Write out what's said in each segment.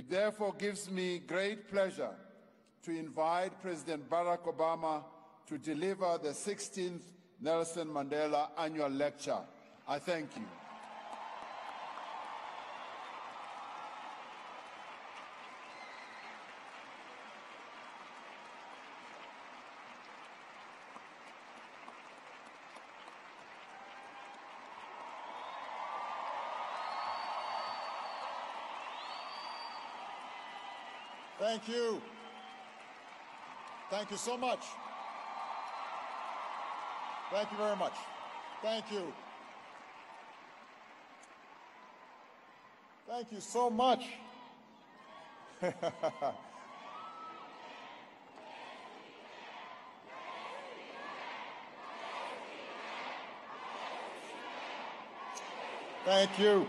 It therefore gives me great pleasure to invite President Barack Obama to deliver the 16th Nelson Mandela Annual Lecture. I thank you. Thank you. Thank you so much. Thank you very much. Thank you. Thank you so much. Thank you.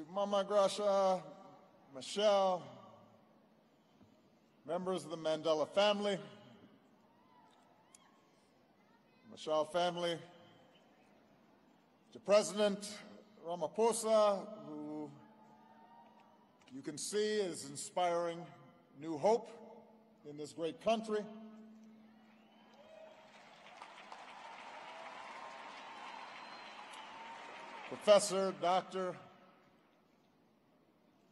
To Mama Graça, Machel, members of the Mandela family, Machel family, to President Ramaphosa, who you can see is inspiring new hope in this great country. Professor, Doctor,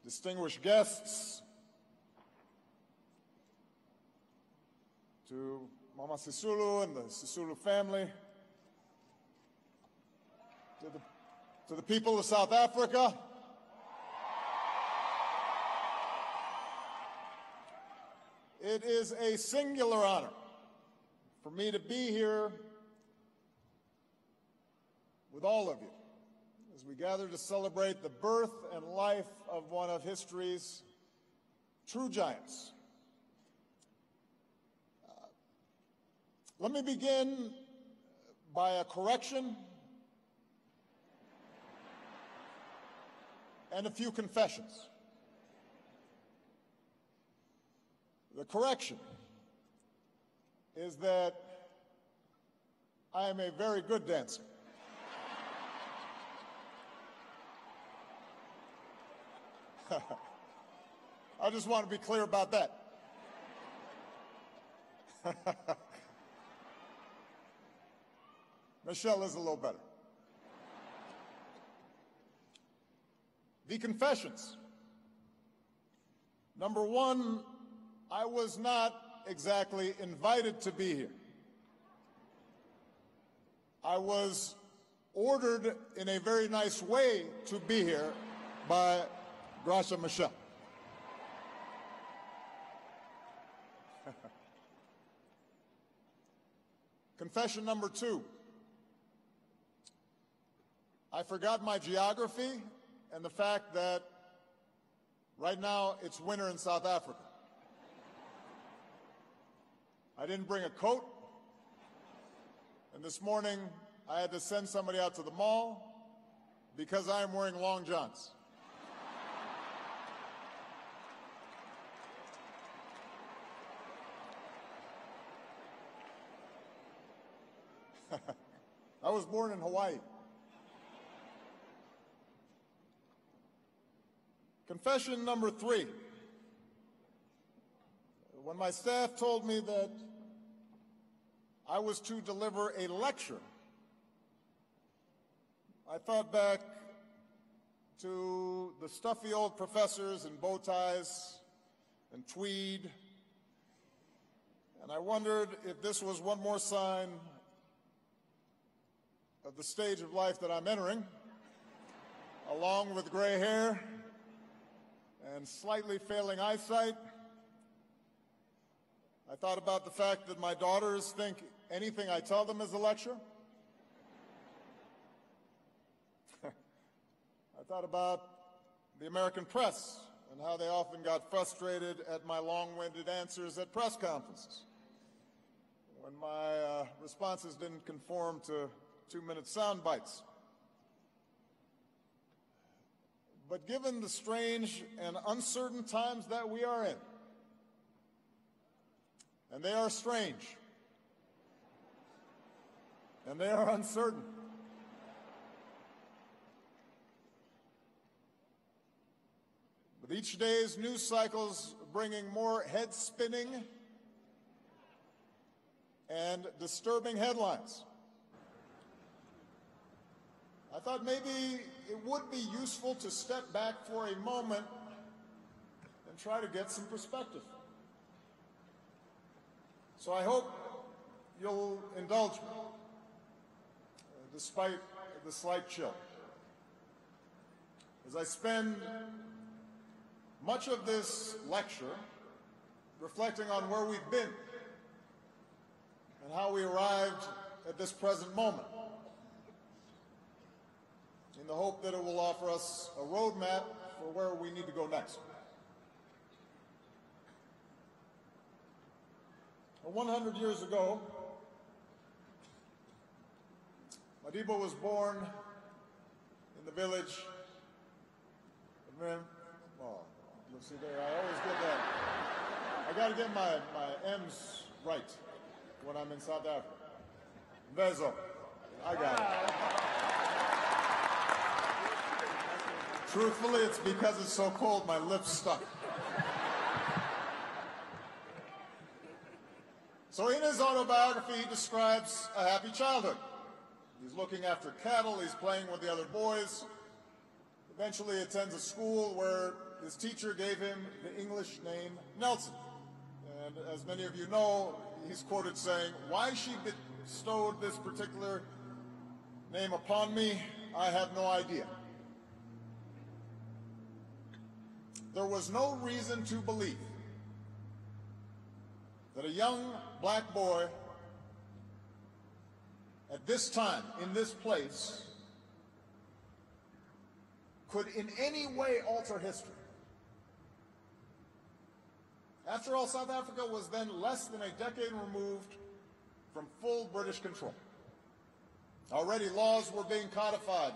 distinguished guests, to Mama Sisulu and the Sisulu family, to the, to the people of South Africa, it is a singular honor for me to be here with all of you we gather to celebrate the birth and life of one of history's true giants. Uh, let me begin by a correction and a few confessions. The correction is that I am a very good dancer. I just want to be clear about that. Michelle is a little better. The confessions. Number one, I was not exactly invited to be here. I was ordered in a very nice way to be here by Graça Machel. Confession number two. I forgot my geography and the fact that right now it's winter in South Africa. I didn't bring a coat, and this morning I had to send somebody out to the mall because I am wearing long johns. I was born in Hawaii. Confession number three. When my staff told me that I was to deliver a lecture, I thought back to the stuffy old professors in bow ties and tweed, and I wondered if this was one more sign of the stage of life that I'm entering, along with gray hair and slightly failing eyesight. I thought about the fact that my daughters think anything I tell them is a lecture. I thought about the American press and how they often got frustrated at my long-winded answers at press conferences when my uh, responses didn't conform to two minute sound bites. But given the strange and uncertain times that we are in, and they are strange, and they are uncertain. With each day's news cycles bringing more head spinning and disturbing headlines. I thought maybe it would be useful to step back for a moment and try to get some perspective. So I hope you'll indulge me, uh, despite the slight chill. As I spend much of this lecture reflecting on where we've been and how we arrived at this present moment in the hope that it will offer us a roadmap for where we need to go next. 100 years ago, Madiba was born in the village of Mem. Oh, let's see there. I always get that. I got to get my, my M's right when I'm in South Africa. Mvezo. I got it. Truthfully, it's because it's so cold, my lips stuck. So in his autobiography, he describes a happy childhood. He's looking after cattle, he's playing with the other boys. Eventually attends a school where his teacher gave him the English name Nelson. And as many of you know, he's quoted saying, why she bestowed this particular name upon me, I have no idea. There was no reason to believe that a young black boy at this time, in this place, could in any way alter history. After all, South Africa was then less than a decade removed from full British control. Already laws were being codified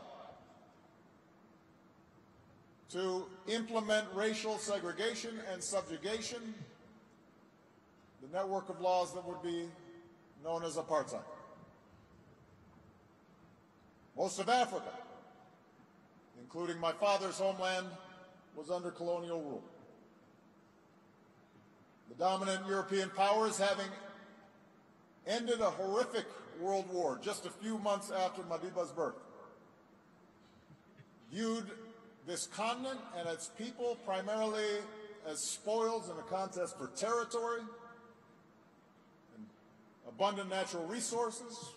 to implement racial segregation and subjugation, the network of laws that would be known as apartheid. Most of Africa, including my father's homeland, was under colonial rule. The dominant European powers having ended a horrific world war just a few months after Madiba's birth, viewed this continent and its people primarily as spoils in a contest for territory, and abundant natural resources,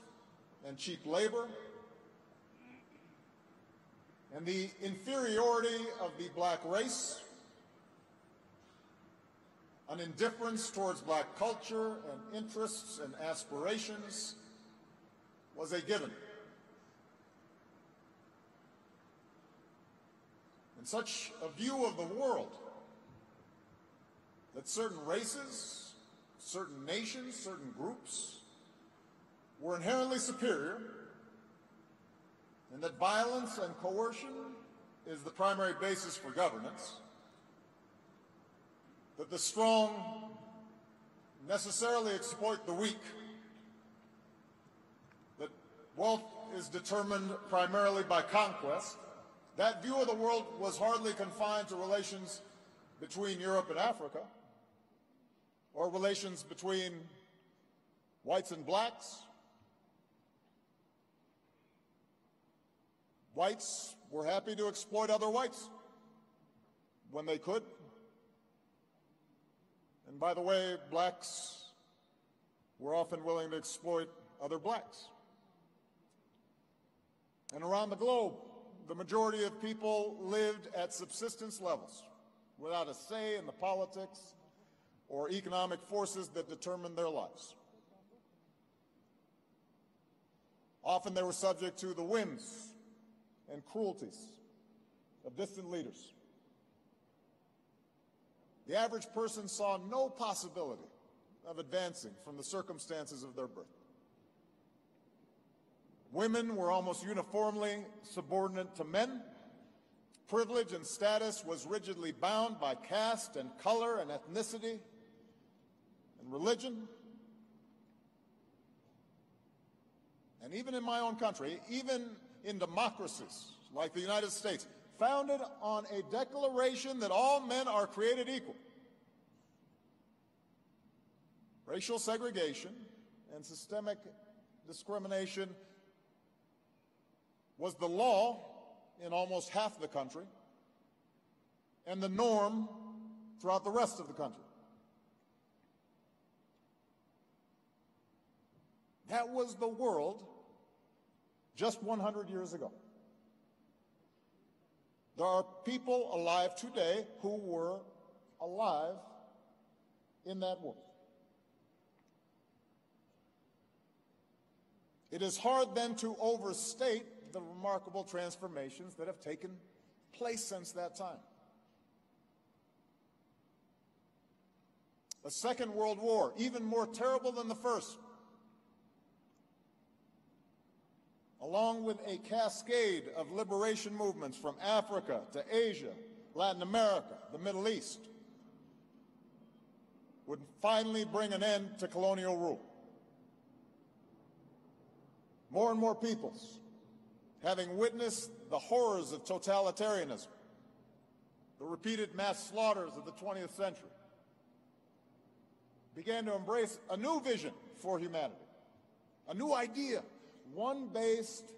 and cheap labor, and the inferiority of the black race, an indifference towards black culture and interests and aspirations was a given. And such a view of the world that certain races, certain nations, certain groups were inherently superior and that violence and coercion is the primary basis for governance, that the strong necessarily exploit the weak, that wealth is determined primarily by conquest, that view of the world was hardly confined to relations between Europe and Africa, or relations between whites and blacks, Whites were happy to exploit other whites when they could. And by the way, blacks were often willing to exploit other blacks. And around the globe, the majority of people lived at subsistence levels without a say in the politics or economic forces that determined their lives. Often they were subject to the whims and cruelties of distant leaders. The average person saw no possibility of advancing from the circumstances of their birth. Women were almost uniformly subordinate to men. Privilege and status was rigidly bound by caste and color and ethnicity and religion. And even in my own country, even in democracies like the United States, founded on a declaration that all men are created equal. Racial segregation and systemic discrimination was the law in almost half the country and the norm throughout the rest of the country. That was the world just 100 years ago. There are people alive today who were alive in that world. It is hard then to overstate the remarkable transformations that have taken place since that time. A second world war, even more terrible than the first, along with a cascade of liberation movements from Africa to Asia, Latin America, the Middle East, would finally bring an end to colonial rule. More and more peoples, having witnessed the horrors of totalitarianism, the repeated mass slaughters of the 20th century, began to embrace a new vision for humanity, a new idea one based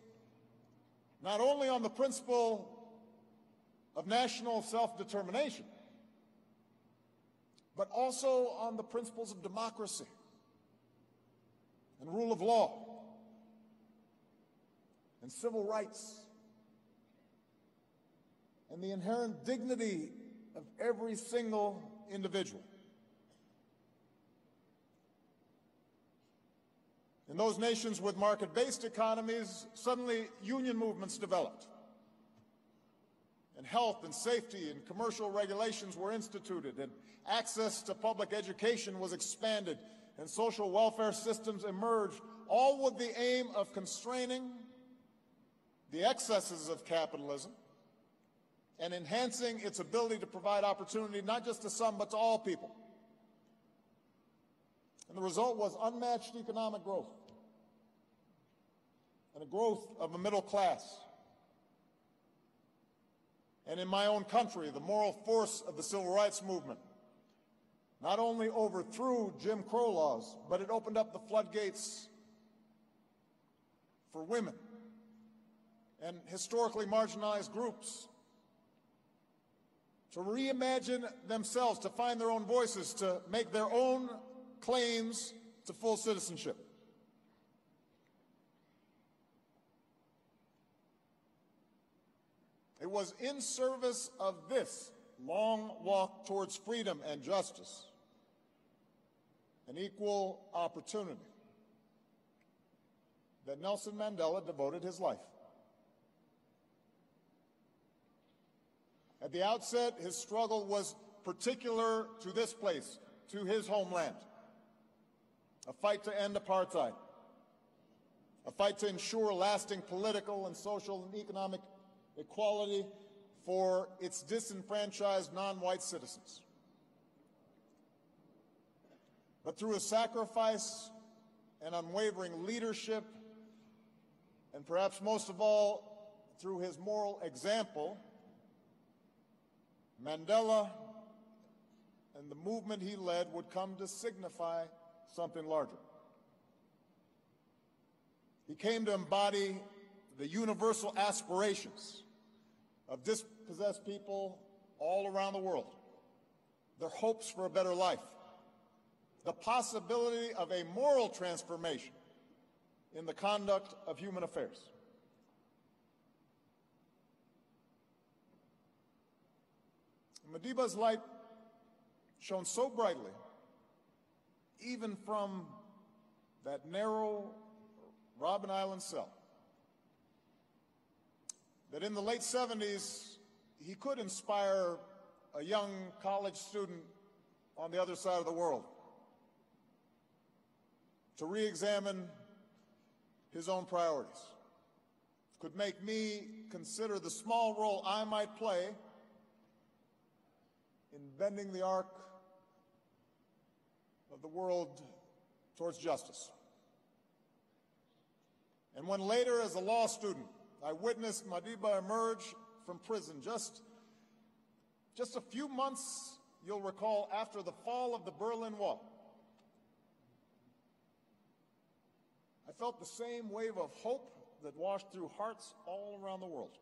not only on the principle of national self-determination, but also on the principles of democracy and rule of law and civil rights and the inherent dignity of every single individual. In those nations with market-based economies, suddenly union movements developed. And health and safety and commercial regulations were instituted, and access to public education was expanded, and social welfare systems emerged, all with the aim of constraining the excesses of capitalism and enhancing its ability to provide opportunity not just to some, but to all people. And the result was unmatched economic growth and a growth of a middle class. And in my own country, the moral force of the civil rights movement not only overthrew Jim Crow laws, but it opened up the floodgates for women and historically marginalized groups to reimagine themselves, to find their own voices, to make their own claims to full citizenship. It was in service of this long walk towards freedom and justice and equal opportunity that Nelson Mandela devoted his life. At the outset, his struggle was particular to this place, to his homeland. A fight to end apartheid. A fight to ensure lasting political and social and economic equality for its disenfranchised non-white citizens. But through a sacrifice and unwavering leadership, and perhaps most of all, through his moral example, Mandela and the movement he led would come to signify something larger. He came to embody the universal aspirations of dispossessed people all around the world, their hopes for a better life, the possibility of a moral transformation in the conduct of human affairs. Madiba's light shone so brightly, even from that narrow Robben Island cell, that in the late 70s, he could inspire a young college student on the other side of the world to re-examine his own priorities, could make me consider the small role I might play in bending the arc of the world towards justice. And when later, as a law student, I witnessed Madiba emerge from prison just, just a few months, you'll recall, after the fall of the Berlin Wall. I felt the same wave of hope that washed through hearts all around the world.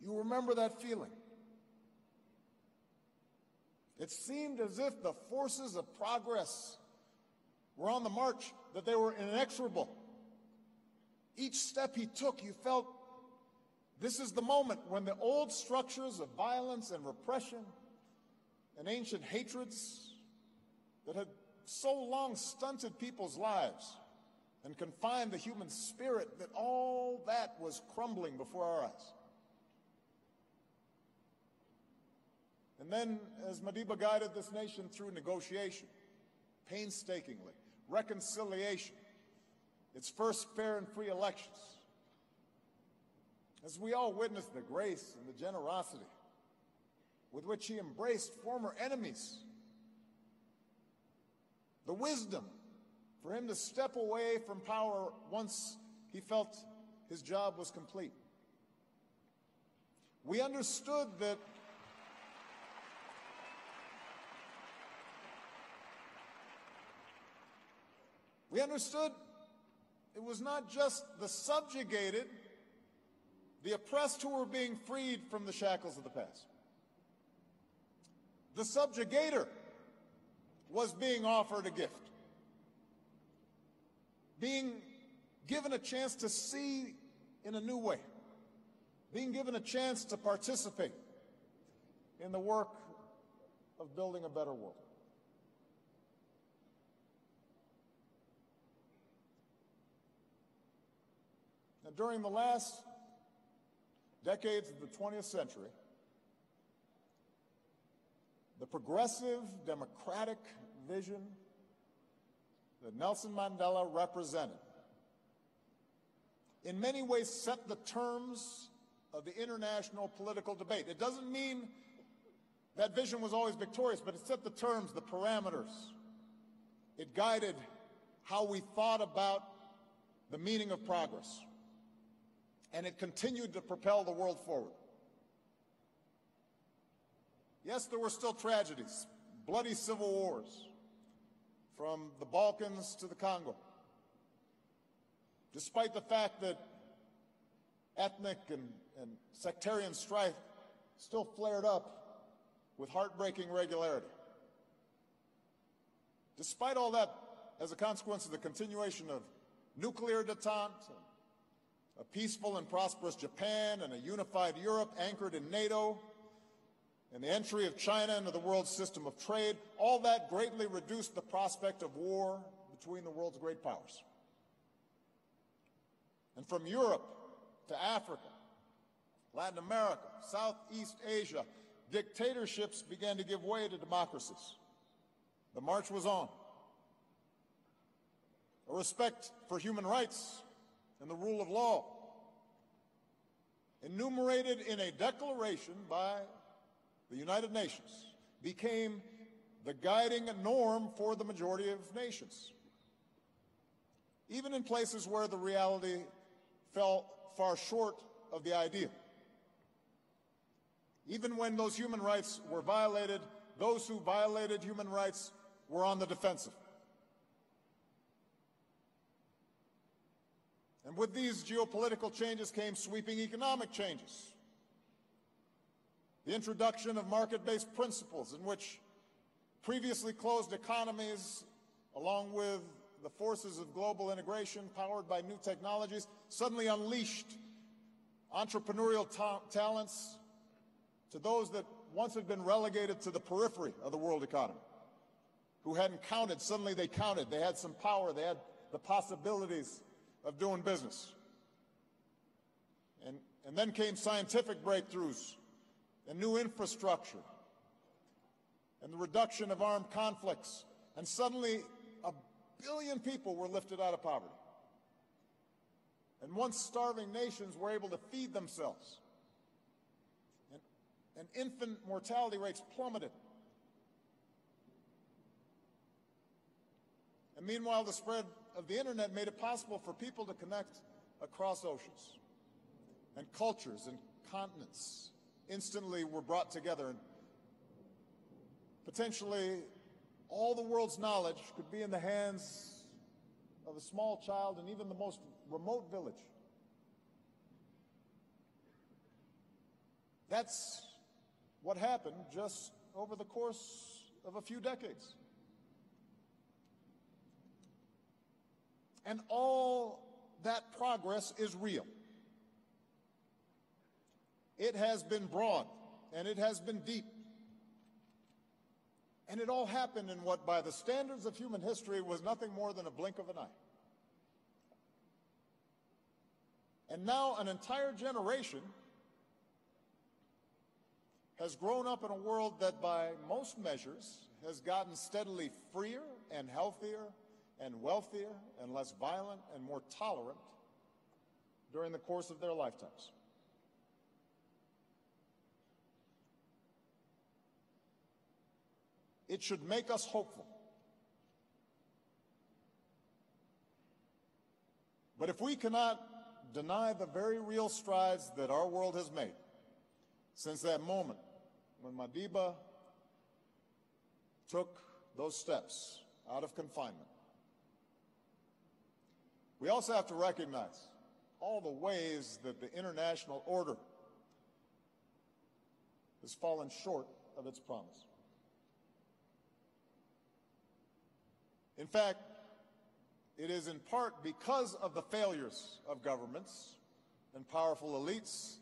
You remember that feeling. It seemed as if the forces of progress were on the march, that they were inexorable. Each step he took, you felt this is the moment when the old structures of violence and repression and ancient hatreds that had so long stunted people's lives and confined the human spirit that all that was crumbling before our eyes. And then, as Madiba guided this nation through negotiation, painstakingly, reconciliation, its first fair and free elections, as we all witnessed the grace and the generosity with which he embraced former enemies, the wisdom for him to step away from power once he felt his job was complete. We understood that We understood it was not just the subjugated, the oppressed who were being freed from the shackles of the past. The subjugator was being offered a gift, being given a chance to see in a new way, being given a chance to participate in the work of building a better world. Now, during the last decades of the 20th century, the progressive democratic vision that Nelson Mandela represented in many ways set the terms of the international political debate. It doesn't mean that vision was always victorious, but it set the terms, the parameters. It guided how we thought about the meaning of progress and it continued to propel the world forward. Yes, there were still tragedies, bloody civil wars, from the Balkans to the Congo. Despite the fact that ethnic and, and sectarian strife still flared up with heartbreaking regularity. Despite all that, as a consequence of the continuation of nuclear detente a peaceful and prosperous Japan and a unified Europe anchored in NATO, and the entry of China into the world system of trade, all that greatly reduced the prospect of war between the world's great powers. And from Europe to Africa, Latin America, Southeast Asia, dictatorships began to give way to democracies. The march was on. A respect for human rights and the rule of law, enumerated in a declaration by the United Nations, became the guiding norm for the majority of nations. Even in places where the reality fell far short of the ideal. Even when those human rights were violated, those who violated human rights were on the defensive. And with these geopolitical changes came sweeping economic changes. The introduction of market-based principles in which previously closed economies, along with the forces of global integration powered by new technologies, suddenly unleashed entrepreneurial ta talents to those that once had been relegated to the periphery of the world economy, who hadn't counted. Suddenly they counted. They had some power. They had the possibilities of doing business. And, and then came scientific breakthroughs and new infrastructure and the reduction of armed conflicts. And suddenly, a billion people were lifted out of poverty. And once starving nations were able to feed themselves. And, and infant mortality rates plummeted. And meanwhile, the spread of the internet made it possible for people to connect across oceans. and cultures and continents instantly were brought together and potentially all the world's knowledge could be in the hands of a small child in even the most remote village. That's what happened just over the course of a few decades. And all that progress is real. It has been broad and it has been deep. And it all happened in what, by the standards of human history, was nothing more than a blink of an eye. And now an entire generation has grown up in a world that, by most measures, has gotten steadily freer and healthier and wealthier and less violent and more tolerant during the course of their lifetimes. It should make us hopeful. But if we cannot deny the very real strides that our world has made since that moment when Madiba took those steps out of confinement, we also have to recognize all the ways that the international order has fallen short of its promise. In fact, it is in part because of the failures of governments and powerful elites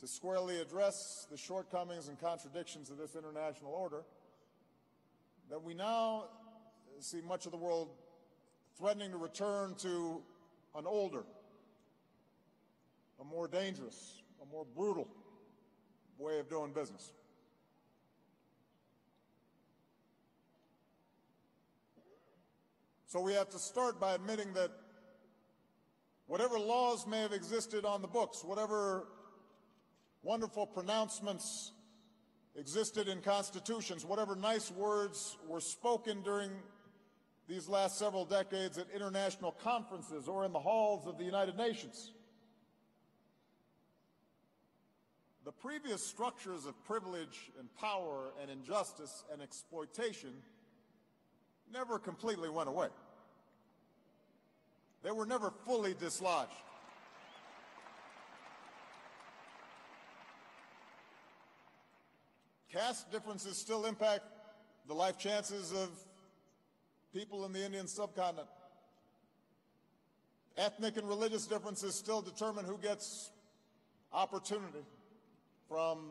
to squarely address the shortcomings and contradictions of this international order that we now see much of the world threatening to return to an older, a more dangerous, a more brutal way of doing business. So we have to start by admitting that whatever laws may have existed on the books, whatever wonderful pronouncements existed in constitutions, whatever nice words were spoken during these last several decades at international conferences or in the halls of the United Nations. The previous structures of privilege and power and injustice and exploitation never completely went away. They were never fully dislodged. Caste differences still impact the life chances of people in the Indian subcontinent. Ethnic and religious differences still determine who gets opportunity from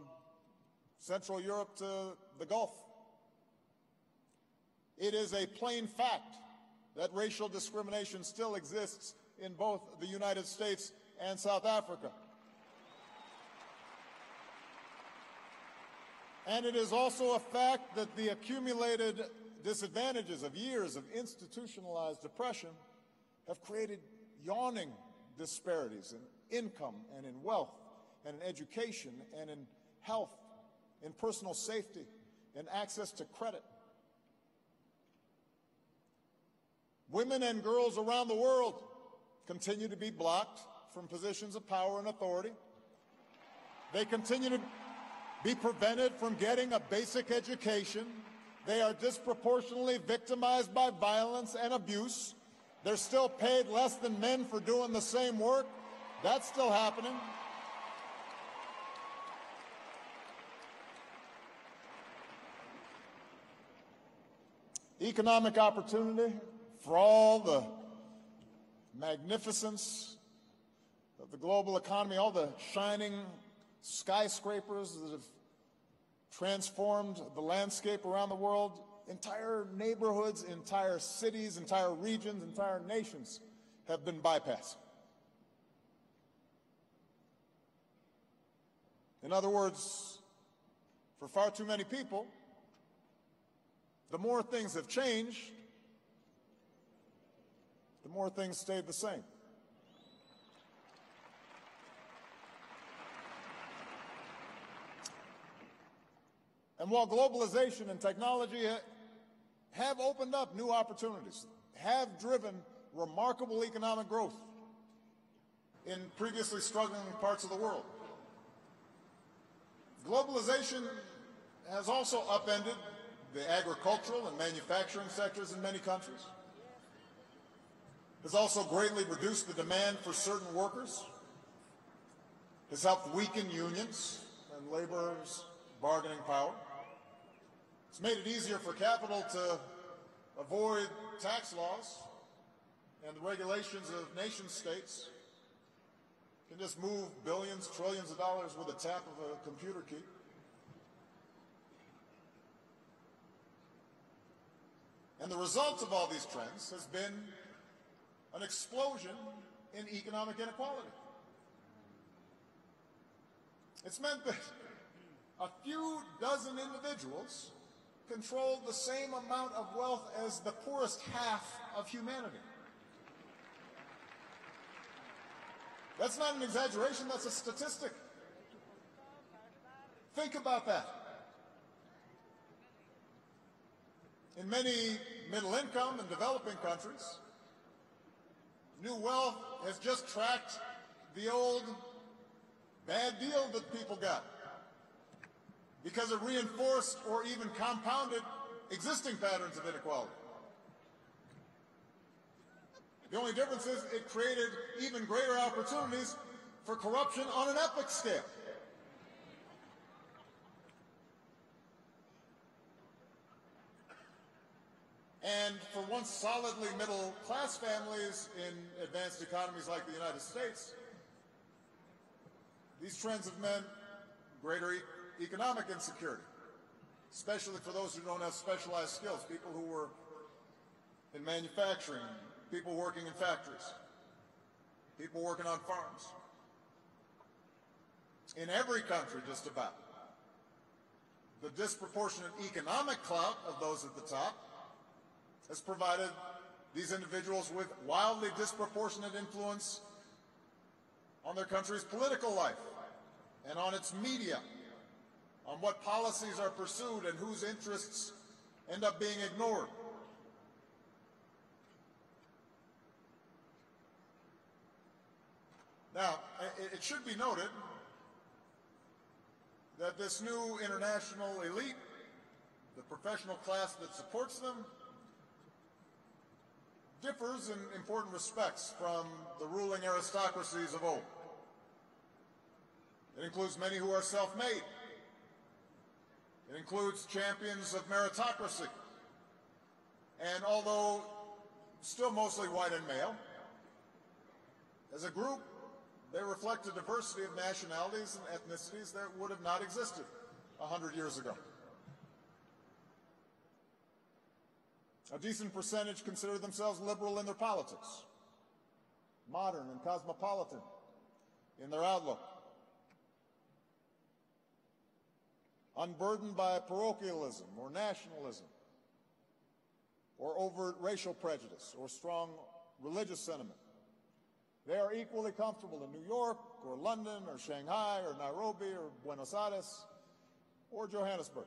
Central Europe to the Gulf. It is a plain fact that racial discrimination still exists in both the United States and South Africa. And it is also a fact that the accumulated disadvantages of years of institutionalized oppression have created yawning disparities in income and in wealth and in education and in health, in personal safety, and access to credit. Women and girls around the world continue to be blocked from positions of power and authority. They continue to be prevented from getting a basic education they are disproportionately victimized by violence and abuse. They're still paid less than men for doing the same work. That's still happening. Economic opportunity for all the magnificence of the global economy, all the shining skyscrapers that have transformed the landscape around the world. Entire neighborhoods, entire cities, entire regions, entire nations have been bypassed. In other words, for far too many people, the more things have changed, the more things stayed the same. And while globalization and technology have opened up new opportunities, have driven remarkable economic growth, in previously struggling parts of the world. Globalization has also upended the agricultural and manufacturing sectors in many countries. Has also greatly reduced the demand for certain workers. Has helped weaken unions and laborers' bargaining power. It's made it easier for capital to avoid tax laws and the regulations of nation states can just move billions, trillions of dollars with a tap of a computer key. And the result of all these trends has been an explosion in economic inequality. It's meant that a few dozen individuals control the same amount of wealth as the poorest half of humanity. That's not an exaggeration, that's a statistic. Think about that. In many middle income and developing countries, new wealth has just tracked the old bad deal that people got because it reinforced or even compounded existing patterns of inequality. The only difference is it created even greater opportunities for corruption on an epic scale. And for once solidly middle class families in advanced economies like the United States, these trends have meant greater economic insecurity, especially for those who don't have specialized skills, people who were in manufacturing, people working in factories, people working on farms. In every country, just about, the disproportionate economic clout of those at the top has provided these individuals with wildly disproportionate influence on their country's political life and on its media, on what policies are pursued and whose interests end up being ignored. Now, it should be noted that this new international elite, the professional class that supports them, differs in important respects from the ruling aristocracies of old. It includes many who are self-made. It includes champions of meritocracy. And although still mostly white and male, as a group, they reflect a diversity of nationalities and ethnicities that would have not existed 100 years ago. A decent percentage consider themselves liberal in their politics, modern and cosmopolitan in their outlook, unburdened by parochialism or nationalism, or overt racial prejudice or strong religious sentiment. They are equally comfortable in New York or London or Shanghai or Nairobi or Buenos Aires or Johannesburg.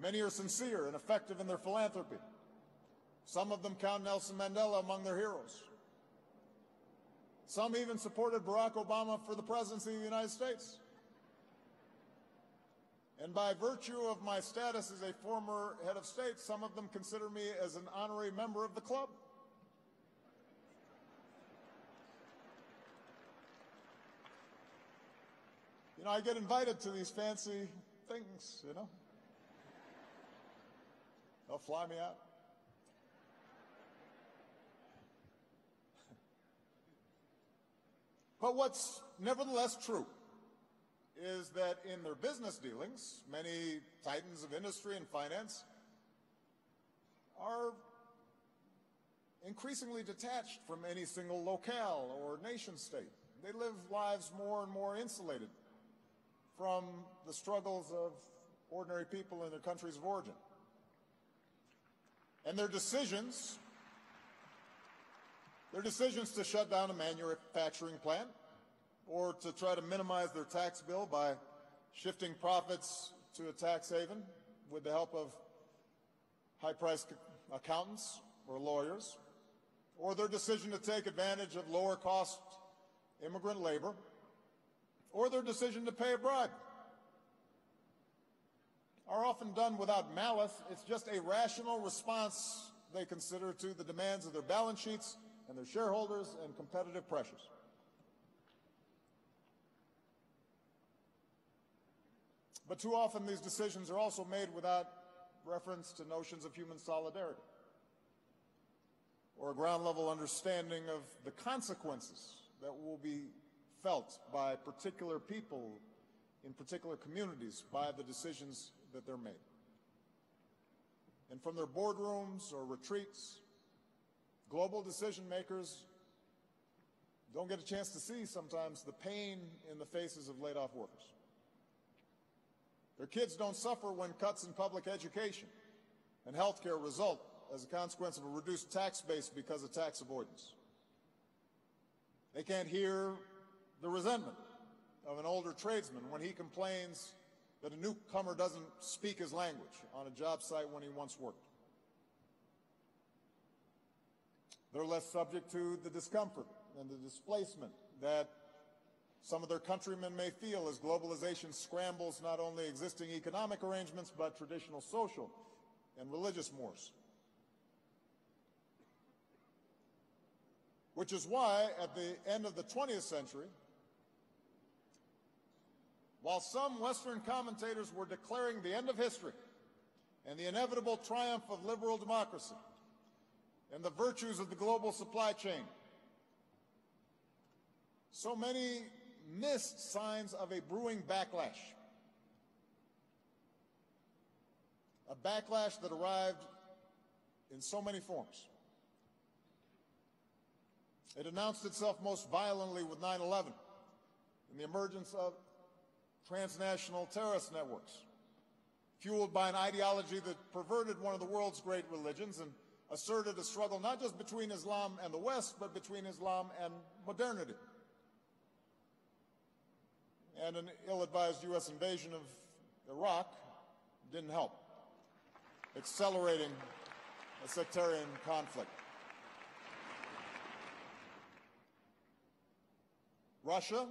Many are sincere and effective in their philanthropy. Some of them count Nelson Mandela among their heroes. Some even supported Barack Obama for the presidency of the United States. And by virtue of my status as a former head of state, some of them consider me as an honorary member of the club. You know, I get invited to these fancy things, you know. They'll fly me out. But what's nevertheless true is that in their business dealings, many titans of industry and finance are increasingly detached from any single locale or nation state. They live lives more and more insulated from the struggles of ordinary people in their countries of origin. And their decisions, their decisions to shut down a manufacturing plant or to try to minimize their tax bill by shifting profits to a tax haven with the help of high-priced accountants or lawyers, or their decision to take advantage of lower cost immigrant labor, or their decision to pay a bribe are often done without malice. It's just a rational response they consider to the demands of their balance sheets and their shareholders and competitive pressures. But too often these decisions are also made without reference to notions of human solidarity or a ground level understanding of the consequences that will be felt by particular people in particular communities by the decisions that they're made. And from their boardrooms or retreats, global decision makers don't get a chance to see sometimes the pain in the faces of laid off workers. Their kids don't suffer when cuts in public education and health care result as a consequence of a reduced tax base because of tax avoidance. They can't hear the resentment of an older tradesman when he complains that a newcomer doesn't speak his language on a job site when he once worked. They're less subject to the discomfort and the displacement that some of their countrymen may feel as globalization scrambles not only existing economic arrangements, but traditional social and religious mores. Which is why, at the end of the 20th century, while some Western commentators were declaring the end of history and the inevitable triumph of liberal democracy and the virtues of the global supply chain, so many missed signs of a brewing backlash. A backlash that arrived in so many forms. It announced itself most violently with 9 11 and the emergence of transnational terrorist networks, fueled by an ideology that perverted one of the world's great religions and asserted a struggle not just between Islam and the West, but between Islam and modernity. And an ill-advised U.S. invasion of Iraq didn't help, accelerating a sectarian conflict. Russia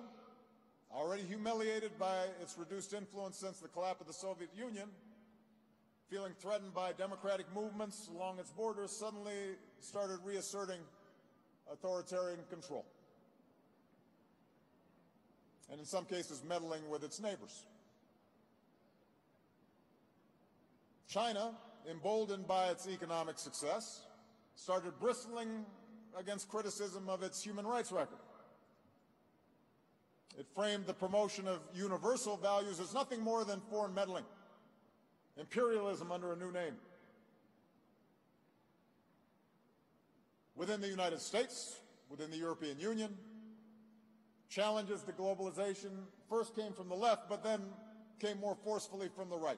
already humiliated by its reduced influence since the collapse of the Soviet Union, feeling threatened by democratic movements along its borders, suddenly started reasserting authoritarian control. And in some cases, meddling with its neighbors. China, emboldened by its economic success, started bristling against criticism of its human rights record. It framed the promotion of universal values as nothing more than foreign meddling, imperialism under a new name. Within the United States, within the European Union, challenges to globalization first came from the left, but then came more forcefully from the right.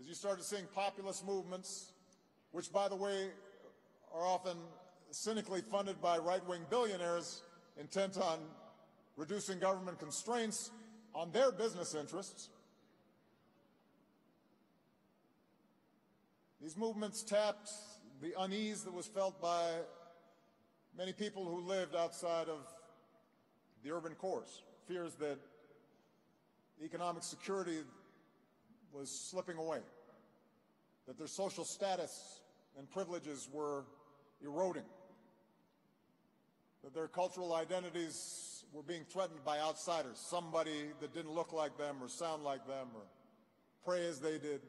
As you started seeing populist movements, which, by the way, are often cynically funded by right-wing billionaires intent on reducing government constraints on their business interests. These movements tapped the unease that was felt by many people who lived outside of the urban cores, fears that economic security was slipping away, that their social status and privileges were eroding, that their cultural identities were being threatened by outsiders, somebody that didn't look like them or sound like them or pray as they did.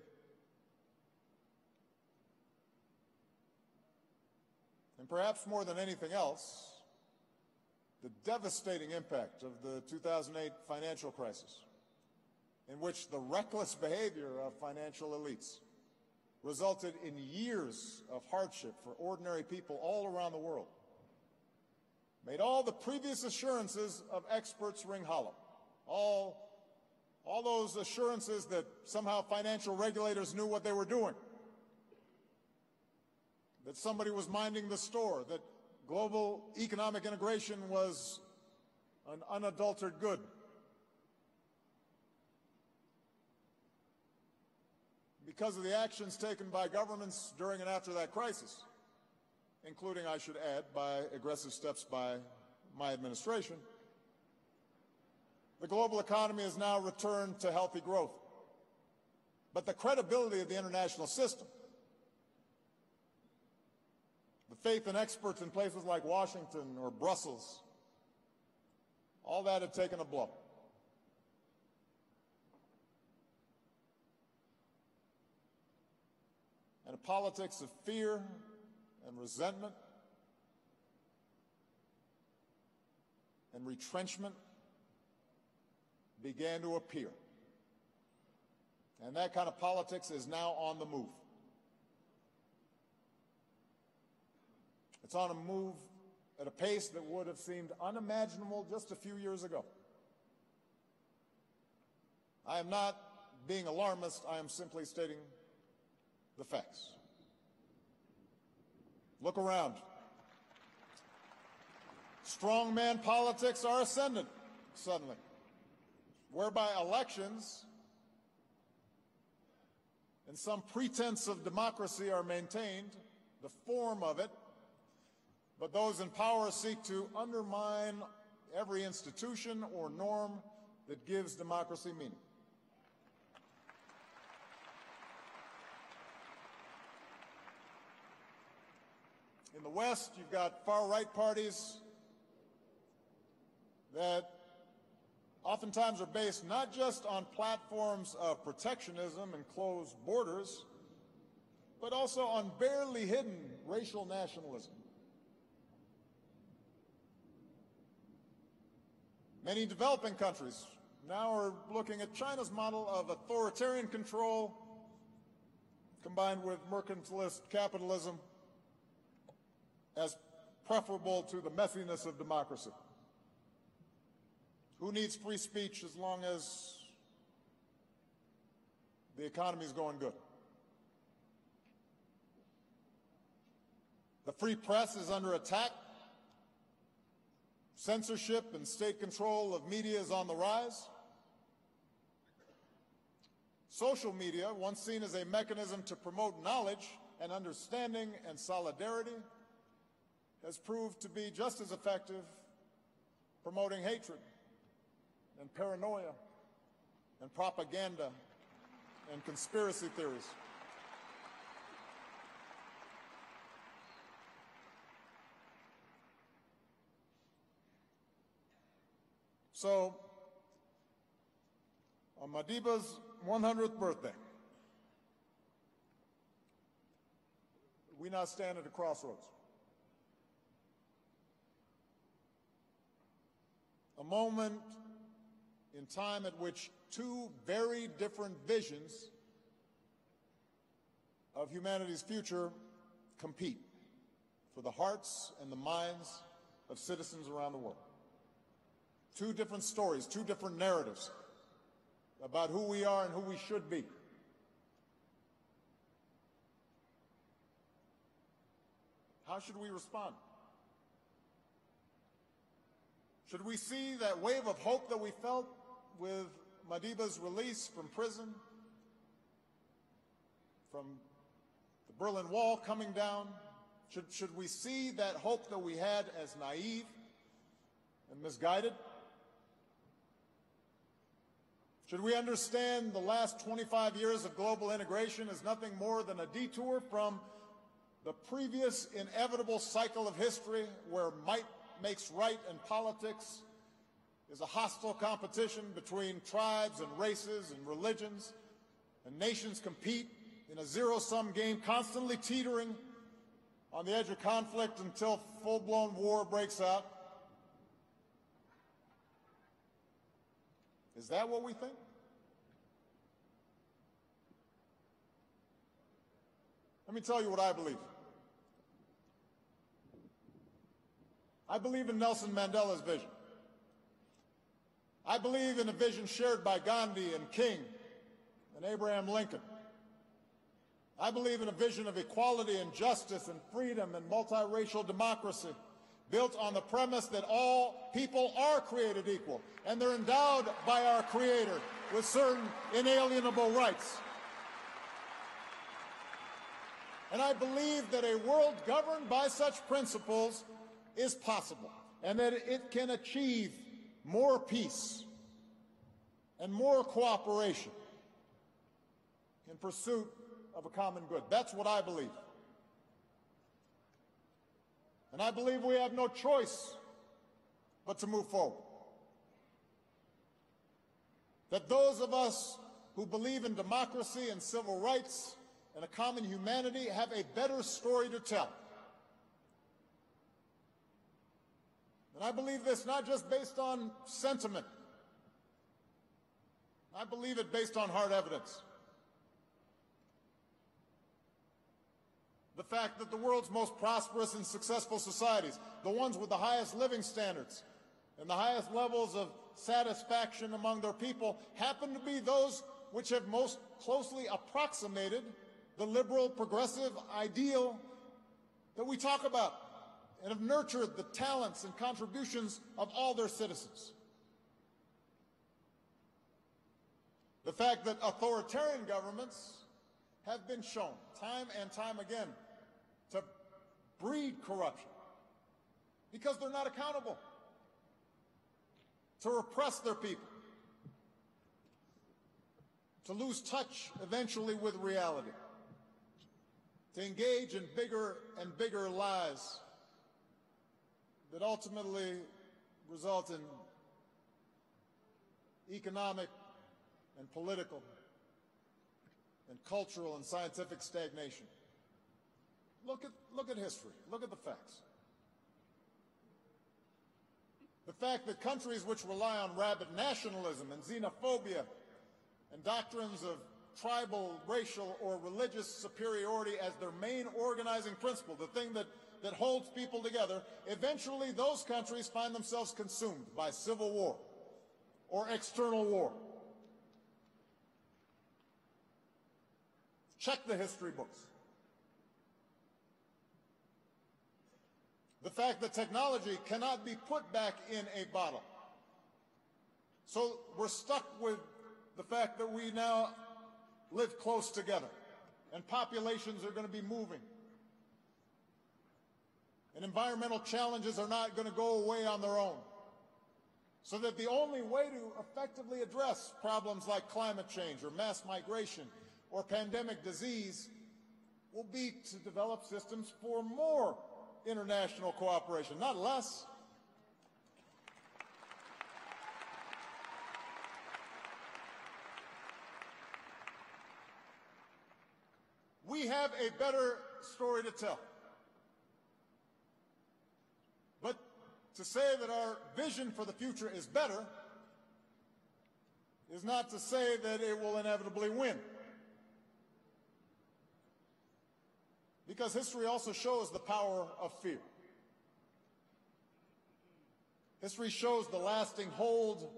And perhaps more than anything else, the devastating impact of the 2008 financial crisis, in which the reckless behavior of financial elites resulted in years of hardship for ordinary people all around the world made all the previous assurances of experts ring hollow. All, all those assurances that somehow financial regulators knew what they were doing, that somebody was minding the store, that global economic integration was an unadulterated good. Because of the actions taken by governments during and after that crisis, including, I should add, by aggressive steps by my administration, the global economy has now returned to healthy growth. But the credibility of the international system, the faith in experts in places like Washington or Brussels, all that had taken a blow. And a politics of fear and resentment and retrenchment began to appear. And that kind of politics is now on the move. It's on a move at a pace that would have seemed unimaginable just a few years ago. I am not being alarmist, I am simply stating the facts. Look around. Strongman politics are ascendant suddenly, whereby elections and some pretense of democracy are maintained, the form of it, but those in power seek to undermine every institution or norm that gives democracy meaning. In the West, you've got far-right parties that oftentimes are based not just on platforms of protectionism and closed borders, but also on barely hidden racial nationalism. Many developing countries now are looking at China's model of authoritarian control combined with mercantilist capitalism as preferable to the messiness of democracy. Who needs free speech as long as the economy is going good? The free press is under attack. Censorship and state control of media is on the rise. Social media, once seen as a mechanism to promote knowledge and understanding and solidarity, has proved to be just as effective promoting hatred and paranoia and propaganda and conspiracy theories. So, on Madiba's 100th birthday, we now stand at a crossroads. A moment in time at which two very different visions of humanity's future compete for the hearts and the minds of citizens around the world. Two different stories, two different narratives about who we are and who we should be. How should we respond? Should we see that wave of hope that we felt with Madiba's release from prison, from the Berlin Wall coming down? Should, should we see that hope that we had as naive and misguided? Should we understand the last 25 years of global integration as nothing more than a detour from the previous inevitable cycle of history where might makes right in politics is a hostile competition between tribes and races and religions, and nations compete in a zero-sum game, constantly teetering on the edge of conflict until full-blown war breaks out. Is that what we think? Let me tell you what I believe. I believe in Nelson Mandela's vision. I believe in a vision shared by Gandhi and King and Abraham Lincoln. I believe in a vision of equality and justice and freedom and multiracial democracy built on the premise that all people are created equal and they're endowed by our Creator with certain inalienable rights. And I believe that a world governed by such principles is possible and that it can achieve more peace and more cooperation in pursuit of a common good. That's what I believe. And I believe we have no choice but to move forward. That those of us who believe in democracy and civil rights and a common humanity have a better story to tell. And I believe this not just based on sentiment. I believe it based on hard evidence. The fact that the world's most prosperous and successful societies, the ones with the highest living standards and the highest levels of satisfaction among their people, happen to be those which have most closely approximated the liberal progressive ideal that we talk about and have nurtured the talents and contributions of all their citizens. The fact that authoritarian governments have been shown time and time again to breed corruption because they're not accountable, to repress their people, to lose touch eventually with reality to engage in bigger and bigger lies that ultimately result in economic and political and cultural and scientific stagnation. Look at, look at history. Look at the facts. The fact that countries which rely on rabid nationalism and xenophobia and doctrines of tribal, racial, or religious superiority as their main organizing principle, the thing that, that holds people together, eventually those countries find themselves consumed by civil war or external war. Check the history books. The fact that technology cannot be put back in a bottle. So we're stuck with the fact that we now live close together, and populations are going to be moving. And environmental challenges are not going to go away on their own. So that the only way to effectively address problems like climate change or mass migration or pandemic disease will be to develop systems for more international cooperation, not less. We have a better story to tell. But to say that our vision for the future is better is not to say that it will inevitably win. Because history also shows the power of fear. History shows the lasting hold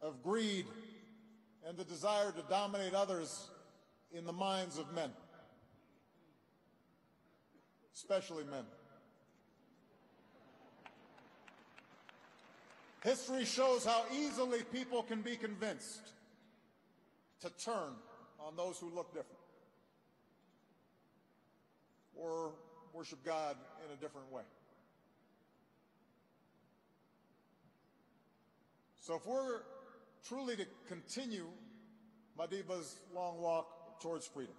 of greed and the desire to dominate others in the minds of men especially men. History shows how easily people can be convinced to turn on those who look different or worship God in a different way. So if we're truly to continue Madiba's long walk towards freedom,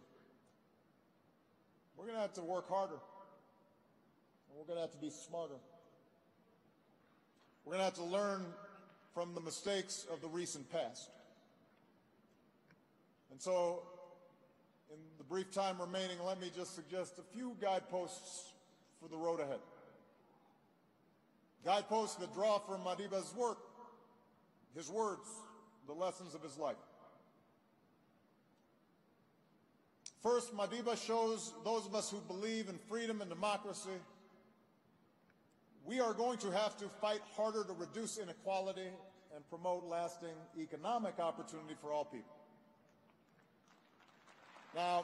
we're going to have to work harder. We're going to have to be smarter. We're going to have to learn from the mistakes of the recent past. And so, in the brief time remaining, let me just suggest a few guideposts for the road ahead. Guideposts that draw from Madiba's work, his words, the lessons of his life. First, Madiba shows those of us who believe in freedom and democracy we are going to have to fight harder to reduce inequality and promote lasting economic opportunity for all people. Now,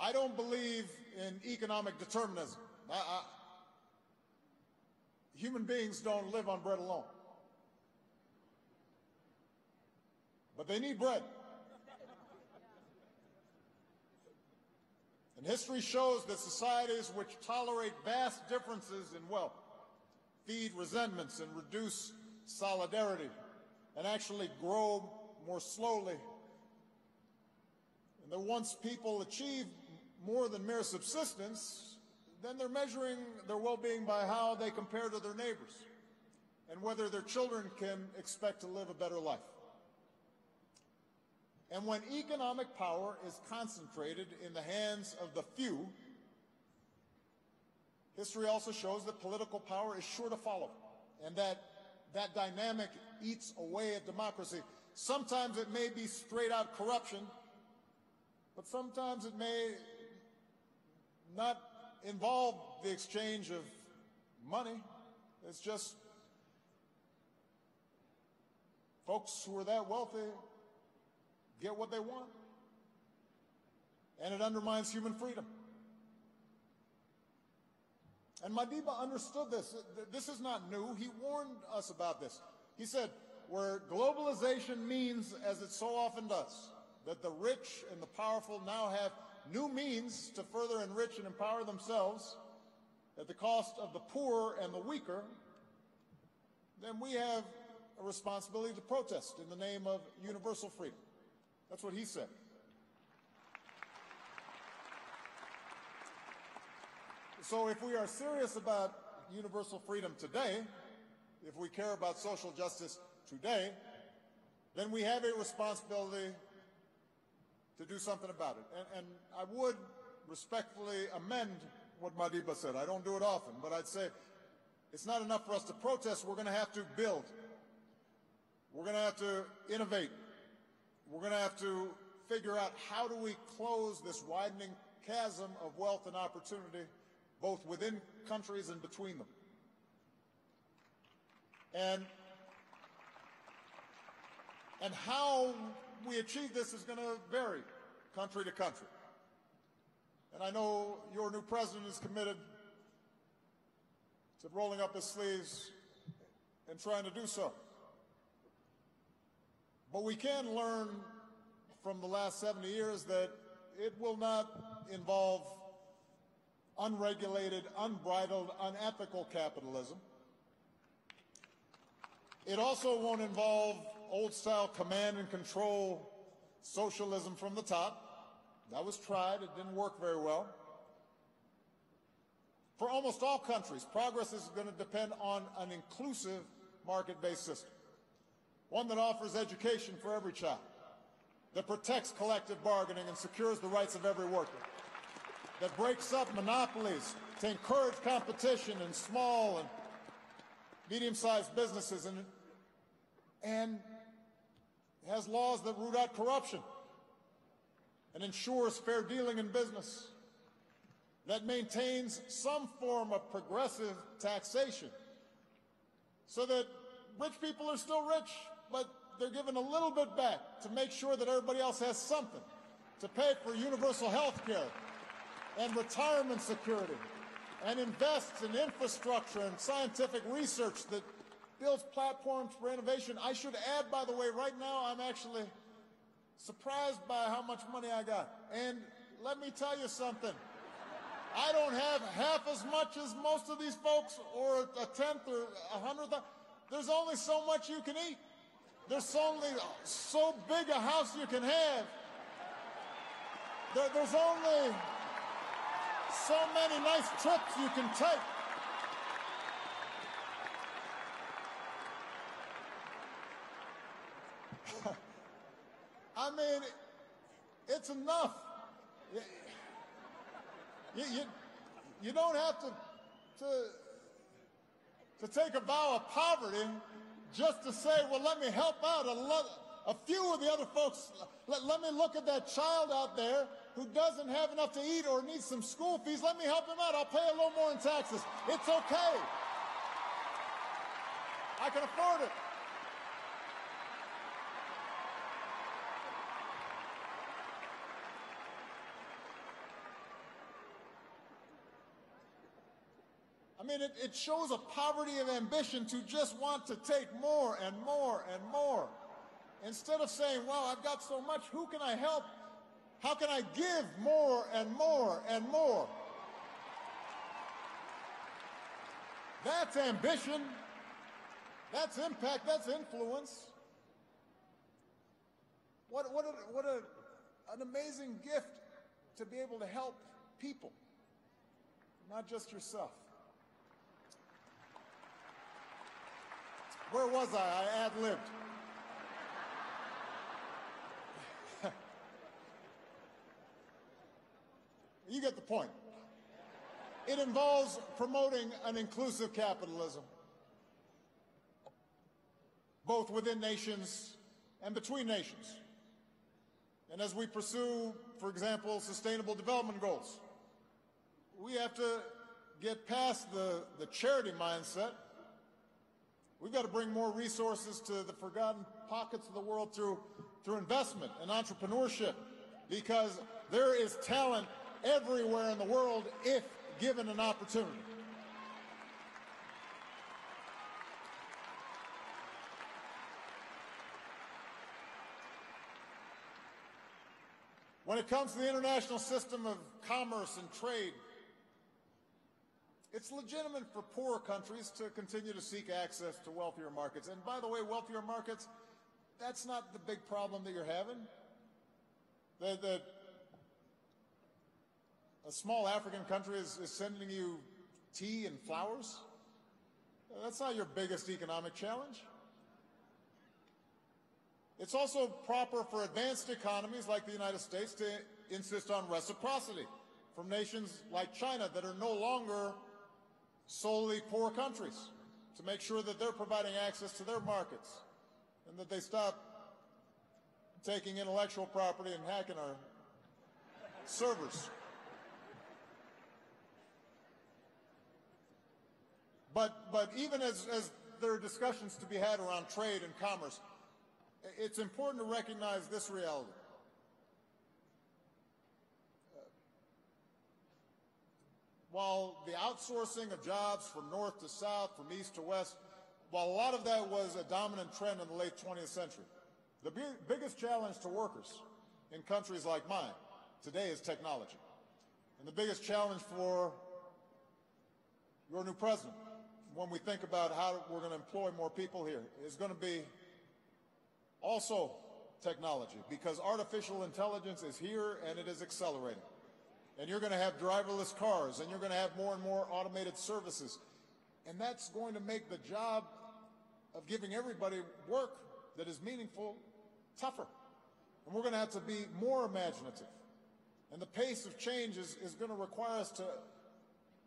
I don't believe in economic determinism. I, I, human beings don't live on bread alone. But they need bread. And history shows that societies which tolerate vast differences in wealth feed resentments and reduce solidarity and actually grow more slowly. And that once people achieve more than mere subsistence, then they're measuring their well-being by how they compare to their neighbors and whether their children can expect to live a better life. And when economic power is concentrated in the hands of the few, history also shows that political power is sure to follow, and that that dynamic eats away at democracy. Sometimes it may be straight out corruption, but sometimes it may not involve the exchange of money. It's just folks who are that wealthy get what they want. And it undermines human freedom. And Madiba understood this. This is not new. He warned us about this. He said, where globalization means, as it so often does, that the rich and the powerful now have new means to further enrich and empower themselves at the cost of the poor and the weaker, then we have a responsibility to protest in the name of universal freedom. That's what he said. So if we are serious about universal freedom today, if we care about social justice today, then we have a responsibility to do something about it. And, and, I would respectfully amend what Madiba said. I don't do it often, but I'd say it's not enough for us to protest. We're going to have to build. We're going to have to innovate. We're going to have to figure out how do we close this widening chasm of wealth and opportunity, both within countries and between them. And, and how we achieve this is going to vary country to country. And I know your new president is committed to rolling up his sleeves and trying to do so. But we can learn from the last 70 years that it will not involve unregulated, unbridled, unethical capitalism. It also won't involve old-style command and control socialism from the top. That was tried. It didn't work very well. For almost all countries, progress is going to depend on an inclusive market-based system one that offers education for every child, that protects collective bargaining and secures the rights of every worker, that breaks up monopolies to encourage competition in small and medium-sized businesses and, and has laws that root out corruption and ensures fair dealing in business, that maintains some form of progressive taxation so that rich people are still rich but they're giving a little bit back to make sure that everybody else has something to pay for universal health care and retirement security and invests in infrastructure and scientific research that builds platforms for innovation. I should add, by the way, right now I'm actually surprised by how much money I got. And let me tell you something. I don't have half as much as most of these folks or a tenth or a hundredth. There's only so much you can eat. There's only so big a house you can have. There, there's only so many nice trips you can take. I mean, it's enough. You, you, you don't have to, to, to take a vow of poverty just to say, well, let me help out a, lot, a few of the other folks. Let, let me look at that child out there who doesn't have enough to eat or needs some school fees. Let me help him out. I'll pay a little more in taxes. It's okay. I can afford it. Mean, it, it shows a poverty of ambition to just want to take more and more and more. Instead of saying, wow, I've got so much, who can I help? How can I give more and more and more? That's ambition. That's impact. That's influence. What, what, a, what a, an amazing gift to be able to help people, not just yourself. Where was I? I ad libbed. you get the point. It involves promoting an inclusive capitalism, both within nations and between nations. And as we pursue, for example, sustainable development goals, we have to get past the, the charity mindset. We've got to bring more resources to the forgotten pockets of the world through, through investment and entrepreneurship because there is talent everywhere in the world if given an opportunity. When it comes to the international system of commerce and trade, it's legitimate for poorer countries to continue to seek access to wealthier markets. And by the way, wealthier markets, that's not the big problem that you're having. The, the, a small African country is, is sending you tea and flowers. That's not your biggest economic challenge. It's also proper for advanced economies like the United States to insist on reciprocity from nations like China that are no longer solely poor countries to make sure that they're providing access to their markets and that they stop taking intellectual property and hacking our servers. But, but even as, as there are discussions to be had around trade and commerce, it's important to recognize this reality. While the outsourcing of jobs from north to south, from east to west, while a lot of that was a dominant trend in the late 20th century, the biggest challenge to workers in countries like mine today is technology. And the biggest challenge for your new president, when we think about how we're going to employ more people here, is going to be also technology, because artificial intelligence is here and it is accelerating. And you're going to have driverless cars, and you're going to have more and more automated services. And that's going to make the job of giving everybody work that is meaningful tougher. And we're going to have to be more imaginative. And the pace of change is, is going to require us to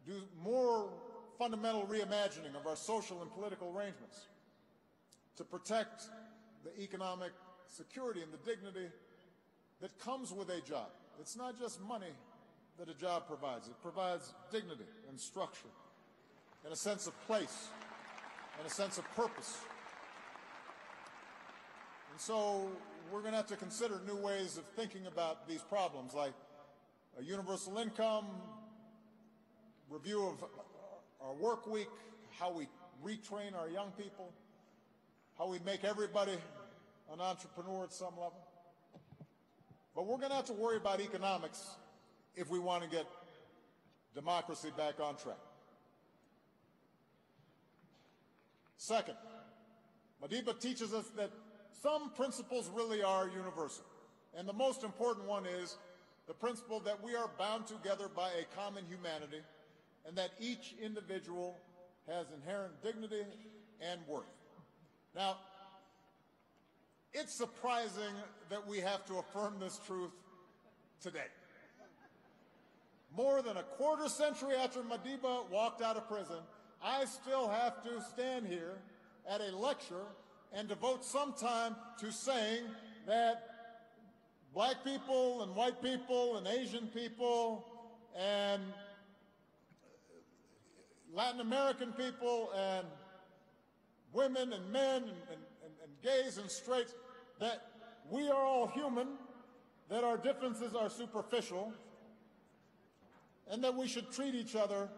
do more fundamental reimagining of our social and political arrangements to protect the economic security and the dignity that comes with a job. It's not just money that a job provides. It provides dignity and structure and a sense of place and a sense of purpose. And so we're going to have to consider new ways of thinking about these problems like a universal income, review of our work week, how we retrain our young people, how we make everybody an entrepreneur at some level. But we're going to have to worry about economics if we want to get democracy back on track. Second, Madiba teaches us that some principles really are universal. And the most important one is the principle that we are bound together by a common humanity and that each individual has inherent dignity and worth. Now, it's surprising that we have to affirm this truth today. More than a quarter century after Madiba walked out of prison, I still have to stand here at a lecture and devote some time to saying that black people and white people and Asian people and Latin American people and women and men and, and, and, gays and straights, that we are all human, that our differences are superficial, and that we should treat each other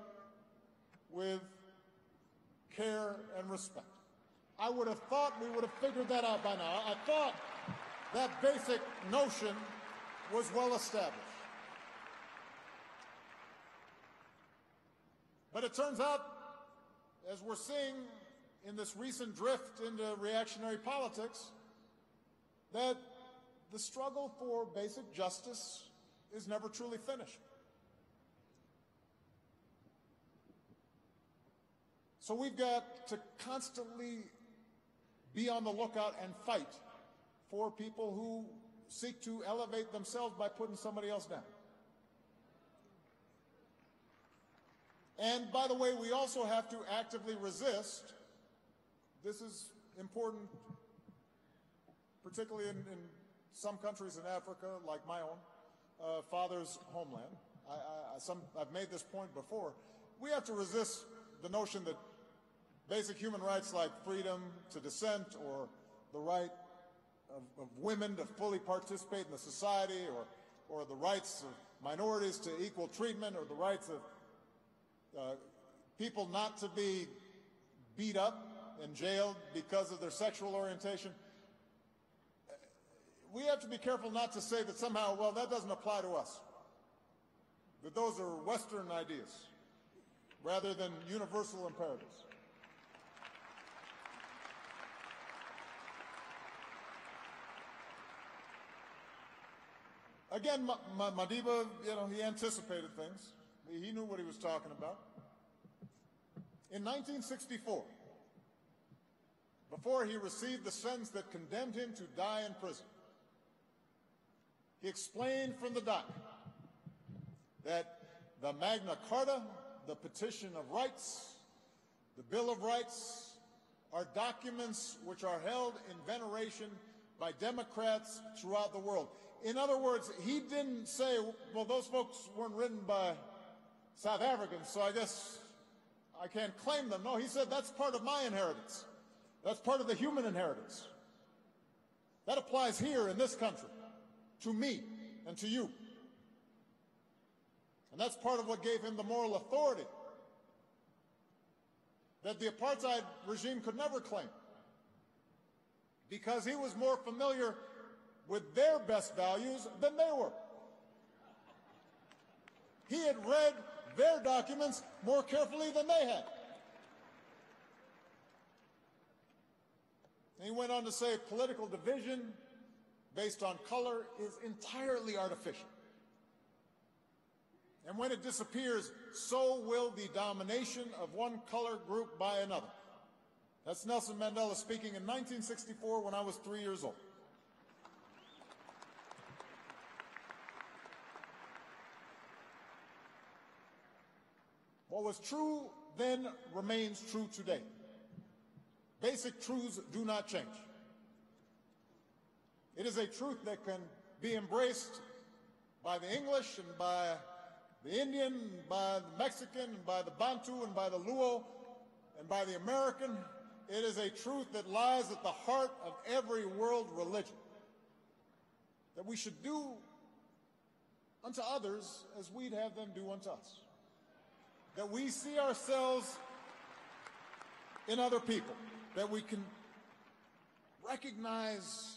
with care and respect. I would have thought we would have figured that out by now. I thought that basic notion was well established. But it turns out, as we're seeing in this recent drift into reactionary politics, that the struggle for basic justice is never truly finished. So we've got to constantly be on the lookout and fight for people who seek to elevate themselves by putting somebody else down. And by the way, we also have to actively resist. This is important, particularly in, in some countries in Africa, like my own, uh, father's homeland. I, I, some, I've made this point before. We have to resist the notion that basic human rights like freedom to dissent or the right of, of women to fully participate in the society or, or the rights of minorities to equal treatment or the rights of uh, people not to be beat up and jailed because of their sexual orientation. We have to be careful not to say that somehow, well, that doesn't apply to us. That those are Western ideas rather than universal imperatives. Again, Madiba, you know, he anticipated things. He knew what he was talking about. In 1964, before he received the sentence that condemned him to die in prison, he explained from the dock that the Magna Carta, the Petition of Rights, the Bill of Rights are documents which are held in veneration by Democrats throughout the world. In other words, he didn't say, well, those folks weren't written by South Africans, so I guess I can't claim them. No, he said that's part of my inheritance. That's part of the human inheritance. That applies here in this country, to me and to you. And that's part of what gave him the moral authority that the apartheid regime could never claim. Because he was more familiar with their best values than they were. He had read their documents more carefully than they had. And he went on to say political division based on color is entirely artificial. And when it disappears, so will the domination of one color group by another. That's Nelson Mandela speaking in 1964 when I was three years old. What was true then remains true today. Basic truths do not change. It is a truth that can be embraced by the English and by the Indian, and by the Mexican, and by the Bantu, and by the Luo, and by the American. It is a truth that lies at the heart of every world religion. That we should do unto others as we'd have them do unto us that we see ourselves in other people, that we can recognize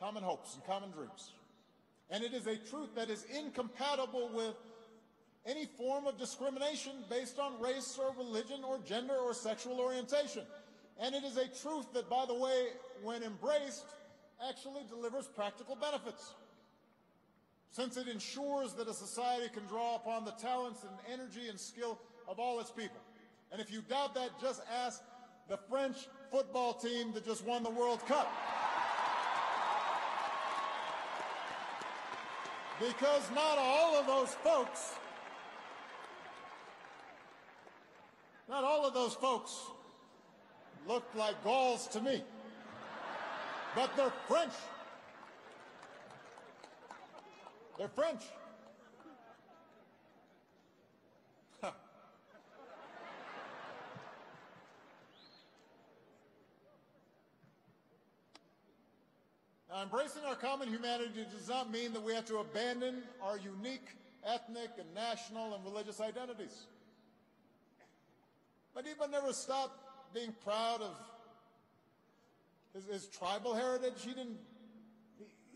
common hopes and common dreams. And it is a truth that is incompatible with any form of discrimination based on race or religion or gender or sexual orientation. And it is a truth that, by the way, when embraced, actually delivers practical benefits since it ensures that a society can draw upon the talents and energy and skill of all its people. And if you doubt that, just ask the French football team that just won the World Cup. Because not all of those folks, not all of those folks look like Gauls to me, but they're French. They're French. Now, embracing our common humanity does not mean that we have to abandon our unique ethnic and national and religious identities. Madiba never stopped being proud of his, his tribal heritage. He didn't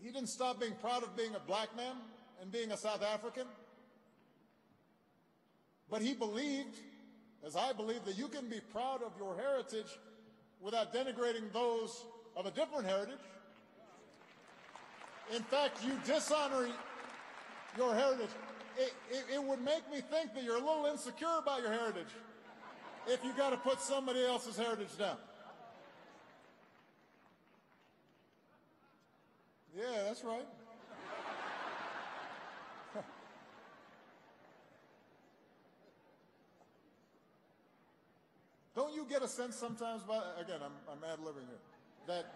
he didn't stop being proud of being a black man and being a South African. But he believed, as I believe, that you can be proud of your heritage without denigrating those of a different heritage. In fact, you dishonor your heritage. It, it, it, would make me think that you're a little insecure about your heritage if you got to put somebody else's heritage down. Yeah, that's right. Don't you get a sense sometimes, by, again, I'm, I'm ad libbing here, that,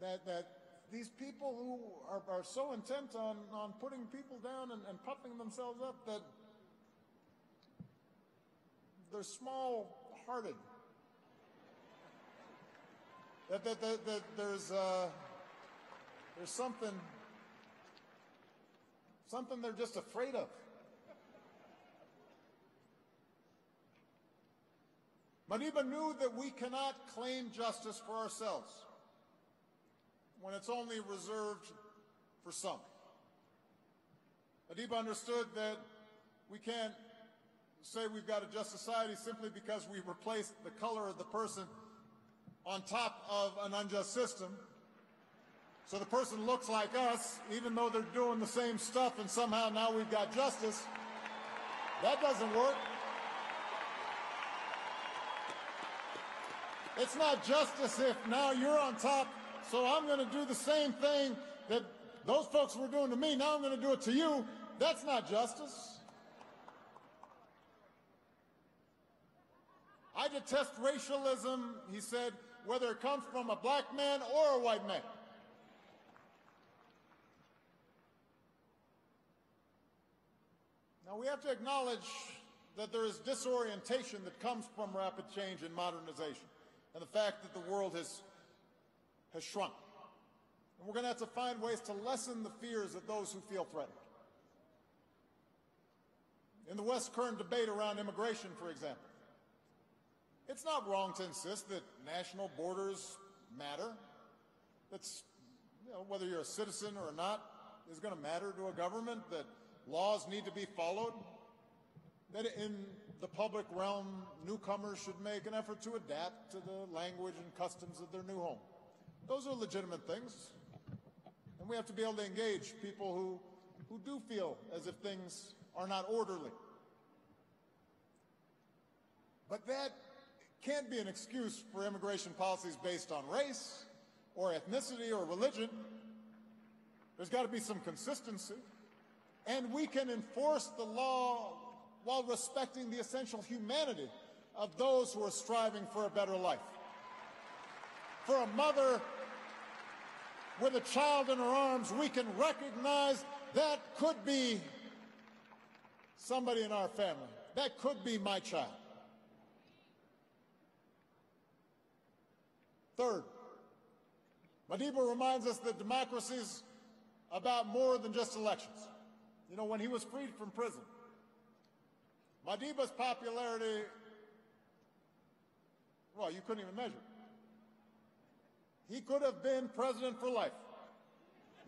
that, that these people who are, are so intent on, on putting people down and, and puffing themselves up that they're small hearted. That, that, that, that there's, uh, there's something, something they're just afraid of. Madiba knew that we cannot claim justice for ourselves when it's only reserved for some. Madiba understood that we can't say we've got a just society simply because we replaced the color of the person on top of an unjust system. So the person looks like us, even though they're doing the same stuff, and somehow now we've got justice. That doesn't work. It's not justice if now you're on top, so I'm going to do the same thing that those folks were doing to me. Now I'm going to do it to you. That's not justice. I detest racialism, he said, whether it comes from a black man or a white man. Now we have to acknowledge that there is disorientation that comes from rapid change and modernization and the fact that the world has, has shrunk. And we're going to have to find ways to lessen the fears of those who feel threatened. In the West current debate around immigration, for example, it's not wrong to insist that national borders matter. That's, you know, whether you're a citizen or not is going to matter to a government, that laws need to be followed, that in the public realm, newcomers should make an effort to adapt to the language and customs of their new home. Those are legitimate things. And we have to be able to engage people who, who do feel as if things are not orderly. But that can't be an excuse for immigration policies based on race or ethnicity or religion. There's got to be some consistency. And we can enforce the law while respecting the essential humanity of those who are striving for a better life. For a mother with a child in her arms, we can recognize that could be somebody in our family. That could be my child. Third, Madiba reminds us that democracy is about more than just elections. You know, when he was freed from prison, Madiba's popularity, well, you couldn't even measure. He could have been president for life.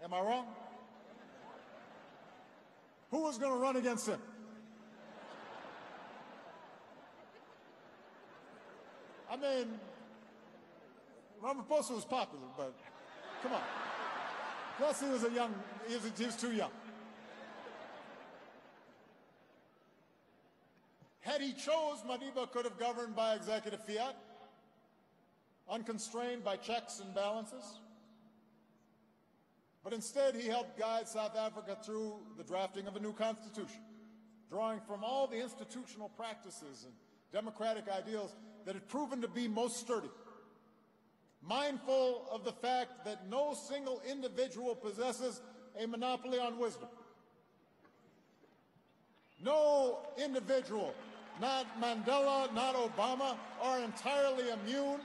Am I wrong? Who was going to run against him? I mean, Ramaphosa was popular, but come on. Plus, he was a young, he was, he was too young. Had he chose, Madiba could have governed by executive fiat, unconstrained by checks and balances. But instead, he helped guide South Africa through the drafting of a new constitution, drawing from all the institutional practices and democratic ideals that had proven to be most sturdy, mindful of the fact that no single individual possesses a monopoly on wisdom. No individual not Mandela, not Obama, are entirely immune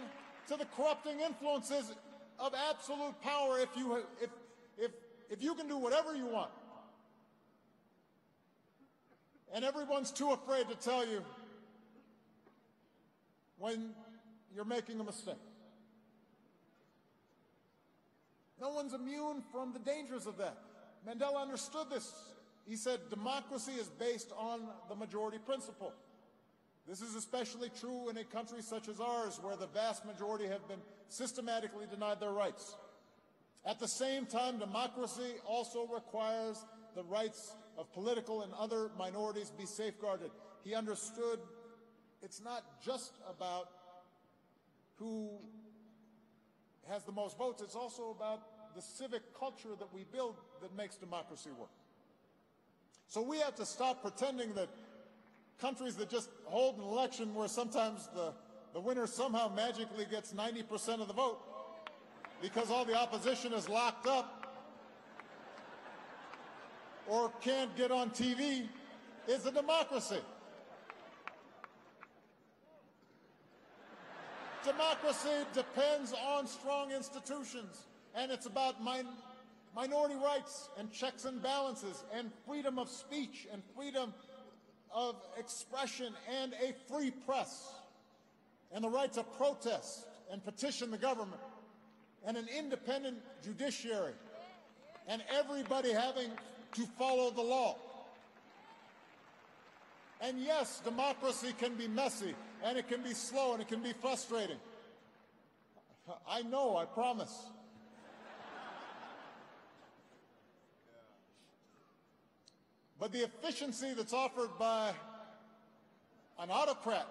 to the corrupting influences of absolute power if you, if, if, if you can do whatever you want. And everyone's too afraid to tell you when you're making a mistake. No one's immune from the dangers of that. Mandela understood this. He said democracy is based on the majority principle. This is especially true in a country such as ours, where the vast majority have been systematically denied their rights. At the same time, democracy also requires the rights of political and other minorities be safeguarded. He understood it's not just about who has the most votes, it's also about the civic culture that we build that makes democracy work. So we have to stop pretending that countries that just hold an election where sometimes the, the winner somehow magically gets 90% of the vote because all the opposition is locked up or can't get on TV is a democracy. Democracy depends on strong institutions, and it's about min minority rights and checks and balances and freedom of speech and freedom of expression and a free press and the right to protest and petition the government and an independent judiciary and everybody having to follow the law. And yes, democracy can be messy and it can be slow and it can be frustrating. I know, I promise. But the efficiency that's offered by an autocrat,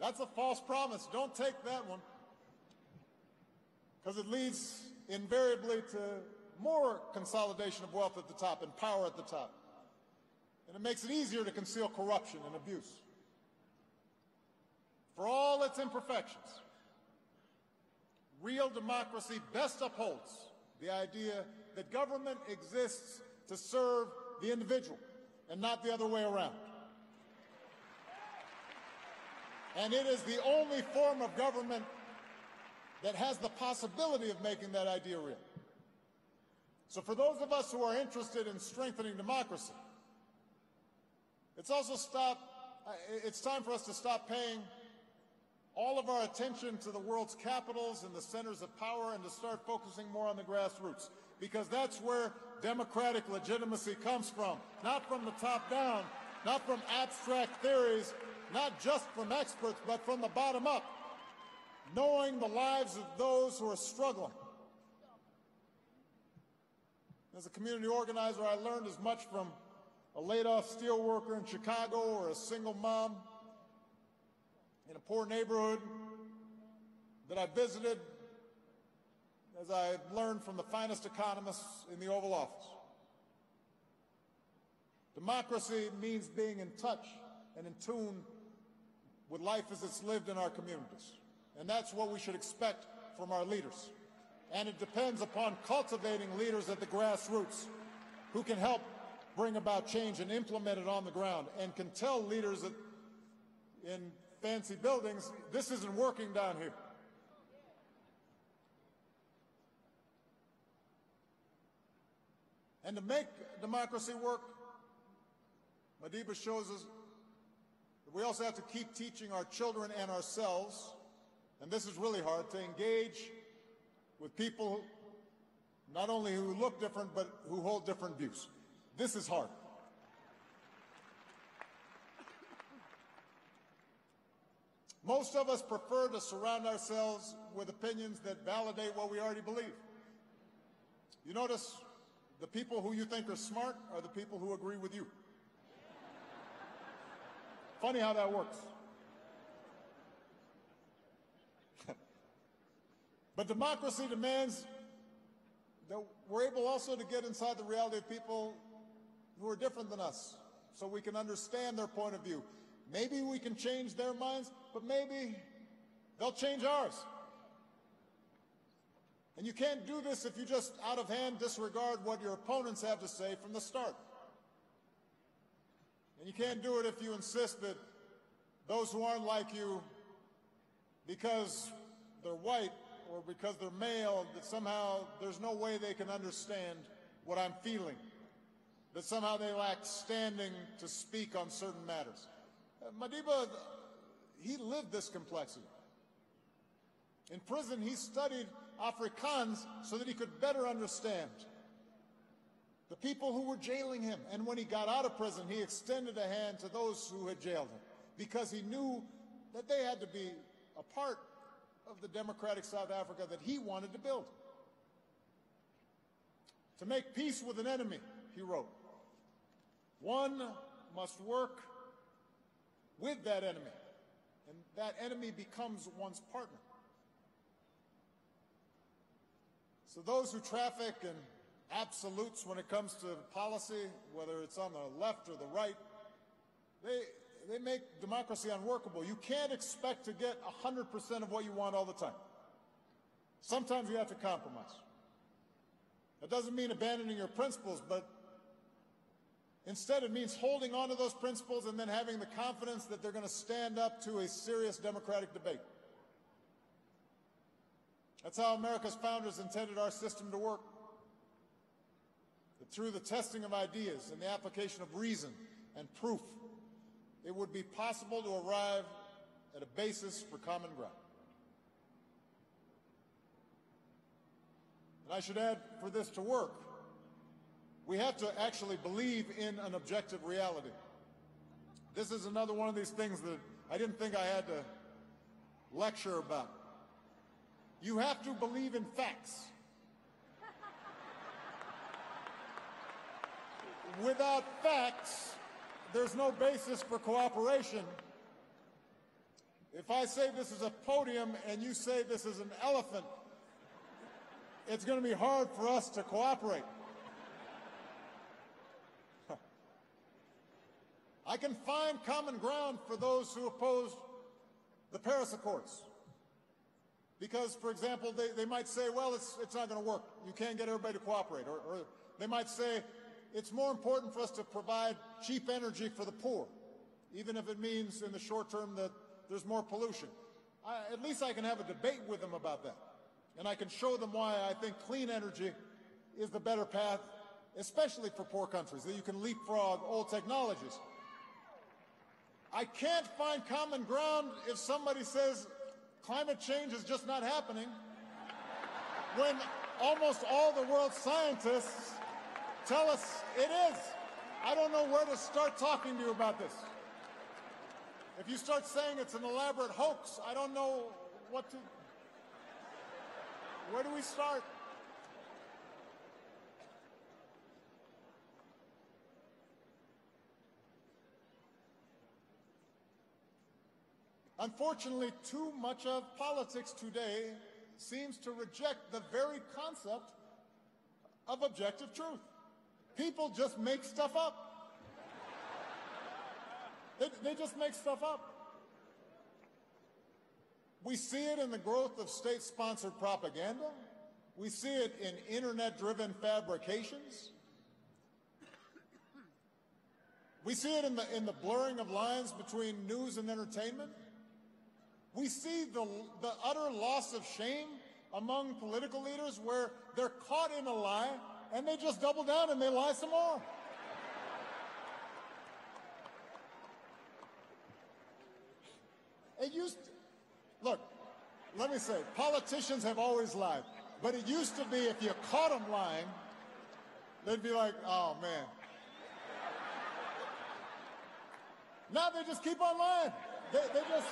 that's a false promise. Don't take that one. Because it leads invariably to more consolidation of wealth at the top and power at the top. And it makes it easier to conceal corruption and abuse. For all its imperfections, real democracy best upholds the idea that government exists to serve the individual and not the other way around. And it is the only form of government that has the possibility of making that idea real. So for those of us who are interested in strengthening democracy, it's also stop, uh, it's time for us to stop paying all of our attention to the world's capitals and the centers of power and to start focusing more on the grassroots because that's where democratic legitimacy comes from, not from the top down, not from abstract theories, not just from experts, but from the bottom up, knowing the lives of those who are struggling. As a community organizer, I learned as much from a laid-off steelworker in Chicago or a single mom in a poor neighborhood that I visited as I learned from the finest economists in the Oval Office. Democracy means being in touch and in tune with life as it's lived in our communities. And that's what we should expect from our leaders. And it depends upon cultivating leaders at the grassroots who can help bring about change and implement it on the ground and can tell leaders that in fancy buildings, this isn't working down here. And to make democracy work, Madiba shows us that we also have to keep teaching our children and ourselves, and this is really hard, to engage with people not only who look different, but who hold different views. This is hard. Most of us prefer to surround ourselves with opinions that validate what we already believe. You notice the people who you think are smart are the people who agree with you. Funny how that works. but democracy demands that we're able also to get inside the reality of people who are different than us so we can understand their point of view. Maybe we can change their minds, but maybe they'll change ours. And you can't do this if you just out of hand disregard what your opponents have to say from the start. And you can't do it if you insist that those who aren't like you, because they're white or because they're male, that somehow there's no way they can understand what I'm feeling, that somehow they lack standing to speak on certain matters. Uh, Madiba, he lived this complexity. In prison, he studied Afrikaans so that he could better understand the people who were jailing him. And when he got out of prison, he extended a hand to those who had jailed him because he knew that they had to be a part of the democratic South Africa that he wanted to build. To make peace with an enemy, he wrote, one must work with that enemy, and that enemy becomes one's partner. So those who traffic in absolutes when it comes to policy, whether it's on the left or the right, they, they make democracy unworkable. You can't expect to get 100% of what you want all the time. Sometimes you have to compromise. That doesn't mean abandoning your principles, but instead it means holding on to those principles and then having the confidence that they're going to stand up to a serious democratic debate. That's how America's founders intended our system to work. That through the testing of ideas and the application of reason and proof, it would be possible to arrive at a basis for common ground. And I should add, for this to work, we have to actually believe in an objective reality. This is another one of these things that I didn't think I had to lecture about. You have to believe in facts. Without facts, there's no basis for cooperation. If I say this is a podium and you say this is an elephant, it's going to be hard for us to cooperate. I can find common ground for those who oppose the Paris Accords. Because, for example, they, they might say, well, it's, it's not going to work. You can't get everybody to cooperate. Or, or they might say, it's more important for us to provide cheap energy for the poor, even if it means in the short term that there's more pollution. I, at least I can have a debate with them about that. And I can show them why I think clean energy is the better path, especially for poor countries, that you can leapfrog old technologies. I can't find common ground if somebody says climate change is just not happening when almost all the world's scientists tell us it is. I don't know where to start talking to you about this. If you start saying it's an elaborate hoax, I don't know what to. Where do we start? Unfortunately, too much of politics today seems to reject the very concept of objective truth. People just make stuff up. They, they just make stuff up. We see it in the growth of state-sponsored propaganda. We see it in internet-driven fabrications. We see it in the, in the blurring of lines between news and entertainment. We see the, the utter loss of shame among political leaders where they're caught in a lie and they just double down and they lie some more. It used to, look, let me say, politicians have always lied. But it used to be if you caught them lying, they'd be like, oh man. Now they just keep on lying. They, they just,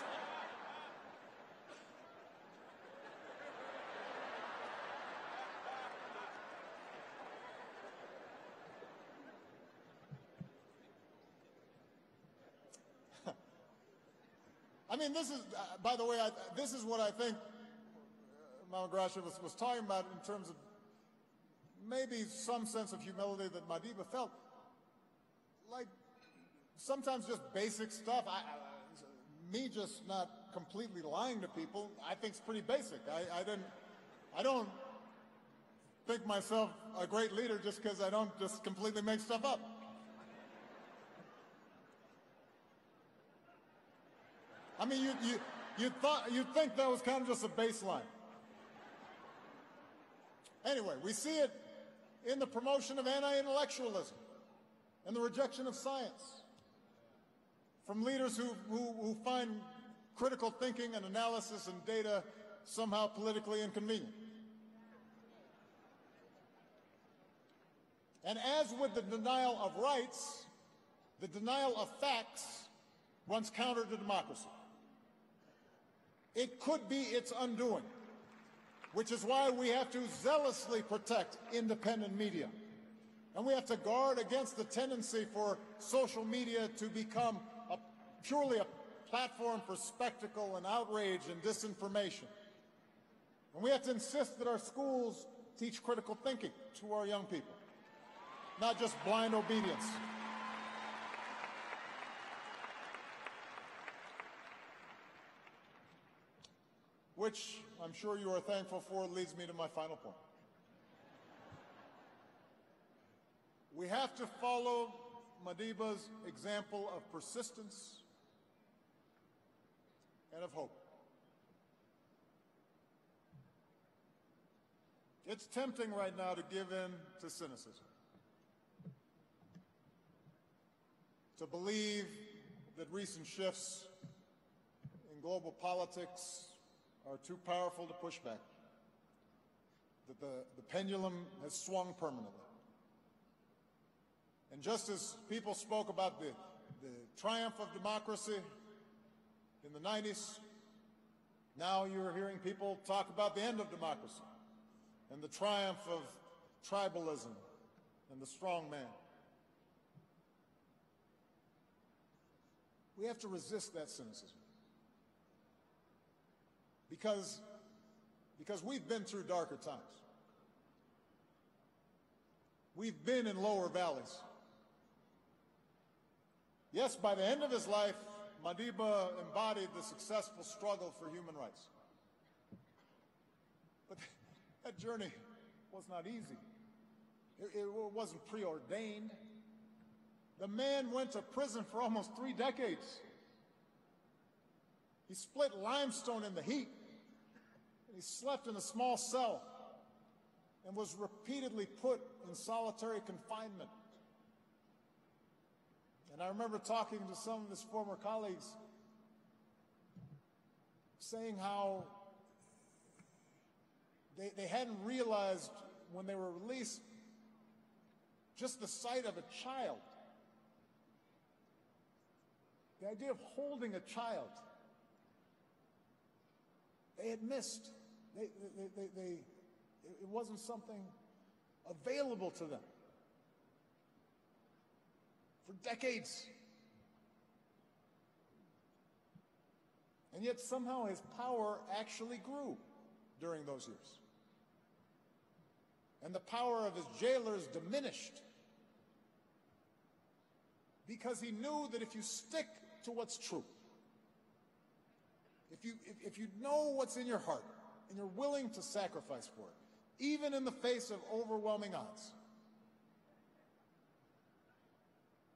I mean, this is, uh, by the way, I, this is what I think uh, Mama was, was talking about in terms of maybe some sense of humility that Madiba felt. Like, sometimes just basic stuff. I, I, me just not completely lying to people, I think is pretty basic. I, I didn't, I don't think myself a great leader just because I don't just completely make stuff up. I mean, you, you, you thought, you'd think that was kind of just a baseline. Anyway, we see it in the promotion of anti-intellectualism and the rejection of science from leaders who, who, who, find critical thinking and analysis and data somehow politically inconvenient. And as with the denial of rights, the denial of facts runs counter to democracy. It could be its undoing, which is why we have to zealously protect independent media. And we have to guard against the tendency for social media to become a, purely a platform for spectacle and outrage and disinformation. And we have to insist that our schools teach critical thinking to our young people, not just blind obedience. Which I'm sure you are thankful for leads me to my final point. We have to follow Madiba's example of persistence and of hope. It's tempting right now to give in to cynicism, to believe that recent shifts in global politics are too powerful to push back, that the, the pendulum has swung permanently. And just as people spoke about the, the triumph of democracy in the 90s, now you're hearing people talk about the end of democracy and the triumph of tribalism and the strong man. We have to resist that cynicism. Because, because we've been through darker times. We've been in lower valleys. Yes, by the end of his life, Madiba embodied the successful struggle for human rights. But that journey was not easy. It, it wasn't preordained. The man went to prison for almost three decades. He split limestone in the heat. He slept in a small cell and was repeatedly put in solitary confinement. And I remember talking to some of his former colleagues saying how they, they hadn't realized when they were released just the sight of a child. The idea of holding a child. They had missed. They, they, they, they, it wasn't something available to them for decades. And yet somehow his power actually grew during those years. And the power of his jailers diminished because he knew that if you stick to what's true, if you, if, if you know what's in your heart and you're willing to sacrifice for it, even in the face of overwhelming odds,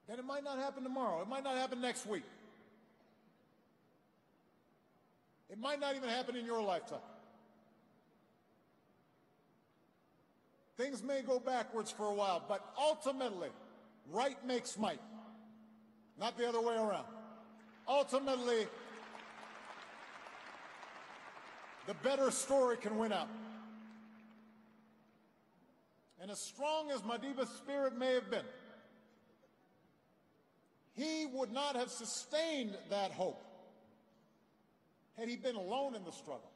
then it might not happen tomorrow. It might not happen next week. It might not even happen in your lifetime. Things may go backwards for a while, but ultimately, right makes might. Not the other way around. Ultimately, the better story can win out. And as strong as Madiba's spirit may have been, he would not have sustained that hope had he been alone in the struggle.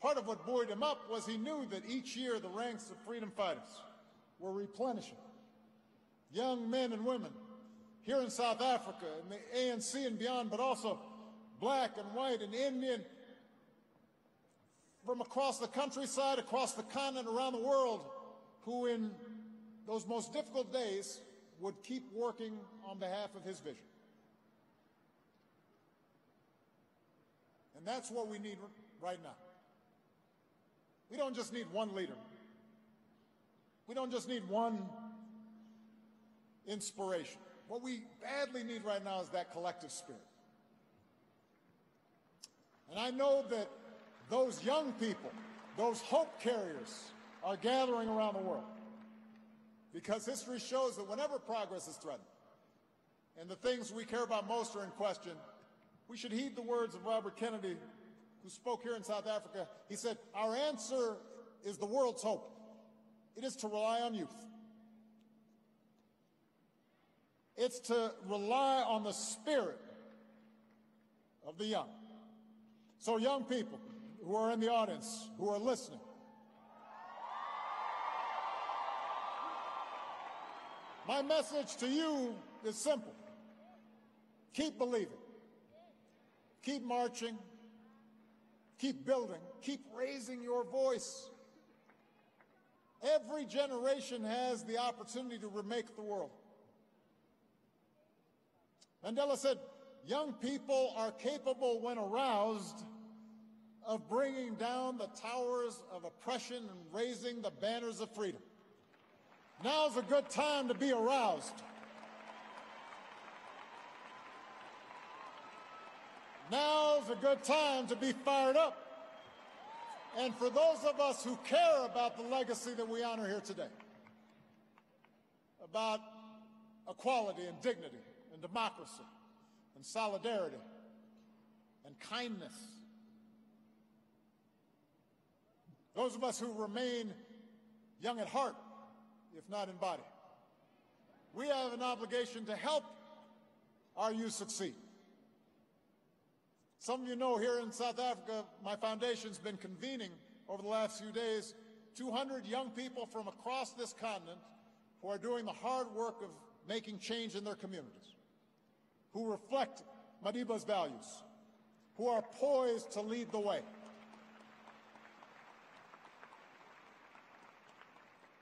Part of what buoyed him up was he knew that each year the ranks of freedom fighters were replenishing. Young men and women here in South Africa, in the ANC and beyond, but also black and white and Indian from across the countryside, across the continent, around the world, who in those most difficult days would keep working on behalf of his vision. And that's what we need right now. We don't just need one leader. We don't just need one inspiration. What we badly need right now is that collective spirit. And I know that those young people, those hope carriers, are gathering around the world. Because history shows that whenever progress is threatened and the things we care about most are in question, we should heed the words of Robert Kennedy, who spoke here in South Africa. He said, Our answer is the world's hope. It is to rely on youth. It's to rely on the spirit of the young. So, young people who are in the audience, who are listening, my message to you is simple. Keep believing, keep marching, keep building, keep raising your voice. Every generation has the opportunity to remake the world. Mandela said, young people are capable when aroused of bringing down the towers of oppression and raising the banners of freedom. Now's a good time to be aroused. Now's a good time to be fired up. And for those of us who care about the legacy that we honor here today, about equality and dignity and democracy and solidarity and kindness, those of us who remain young at heart, if not in body, we have an obligation to help our youth succeed. Some of you know here in South Africa, my foundation's been convening over the last few days 200 young people from across this continent who are doing the hard work of making change in their communities, who reflect Madiba's values, who are poised to lead the way.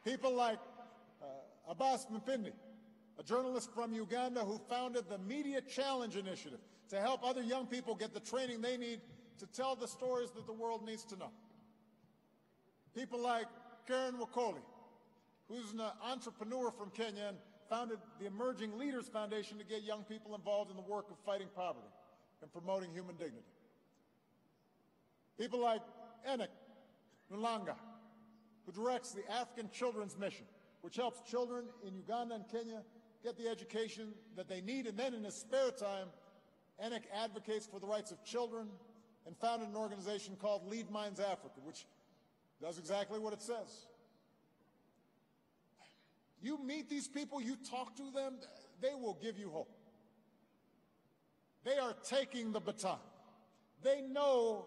People like uh, Abbas Mpindi, a journalist from Uganda who founded the Media Challenge Initiative to help other young people get the training they need to tell the stories that the world needs to know. People like Caren Wakoli, who's an entrepreneur from Kenya and founded the Emerging Leaders Foundation to get young people involved in the work of fighting poverty and promoting human dignity. People like Enock Nkulanga, who directs the African Children's Mission, which helps children in Uganda and Kenya get the education that they need, and then in his spare time, Enock advocates for the rights of children and founded an organization called Lead Minds Africa, which does exactly what it says. You meet these people, you talk to them, they will give you hope. They are taking the baton. They know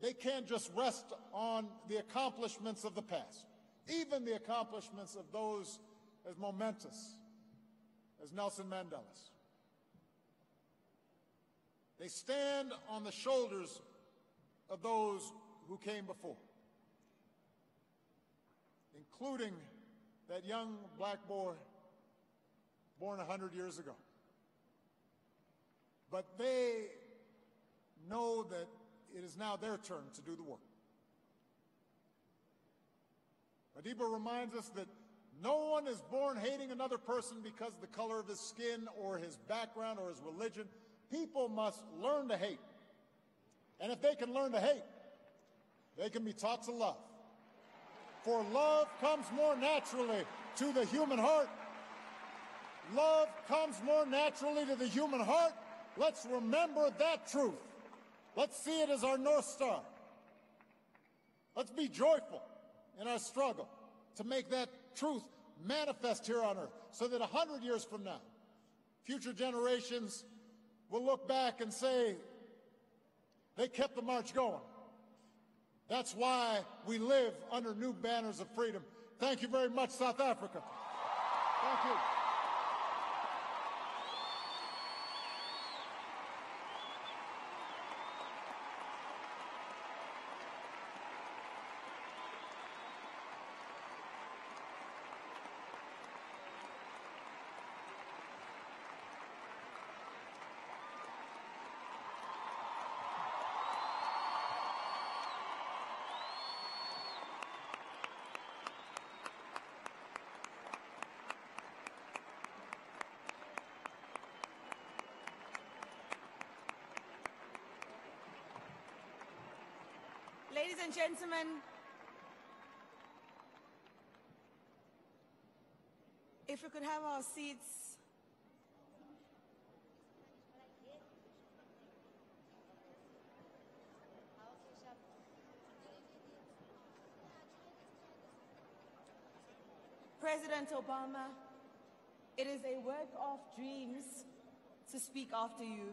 they can't just rest on the accomplishments of the past, even the accomplishments of those as momentous as Nelson Mandela's. They stand on the shoulders of those who came before, including that young black boy born 100 years ago. But they know that it is now their turn to do the work. Madiba reminds us that no one is born hating another person because of the color of his skin or his background or his religion people must learn to hate. And if they can learn to hate, they can be taught to love. For love comes more naturally to the human heart. Love comes more naturally to the human heart. Let's remember that truth. Let's see it as our North Star. Let's be joyful in our struggle to make that truth manifest here on earth so that a hundred years from now, future generations will look back and say, they kept the march going. That's why we live under new banners of freedom. Thank you very much, South Africa. Thank you. Ladies and gentlemen, if we could have our seats. President Obama, it is a work of dreams to speak after you.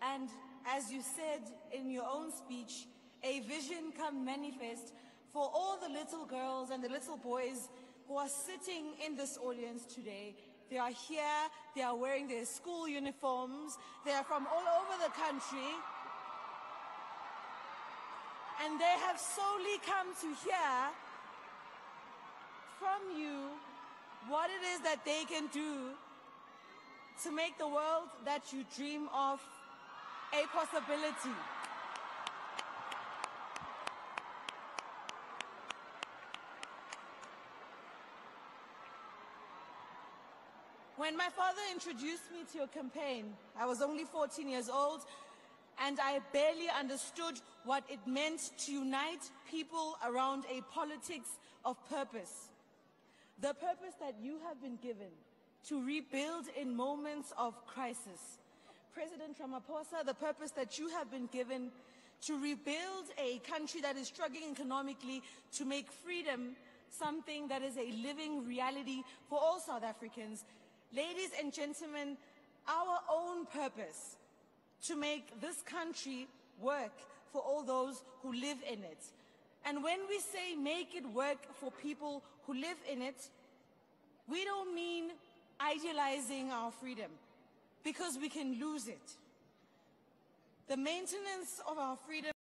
And as you said in your own speech, a vision come manifest for all the little girls and the little boys who are sitting in this audience today. They are here, they are wearing their school uniforms, they are from all over the country. And they have solely come to hear from you what it is that they can do to make the world that you dream of a possibility. When my father introduced me to your campaign, I was only 14 years old and I barely understood what it meant to unite people around a politics of purpose. The purpose that you have been given to rebuild in moments of crisis. President Ramaphosa, the purpose that you have been given to rebuild a country that is struggling economically, to make freedom something that is a living reality for all South Africans. Ladies and gentlemen, our own purpose to make this country work for all those who live in it. And when we say make it work for people who live in it, we don't mean idealizing our freedom because we can lose it. The maintenance of our freedom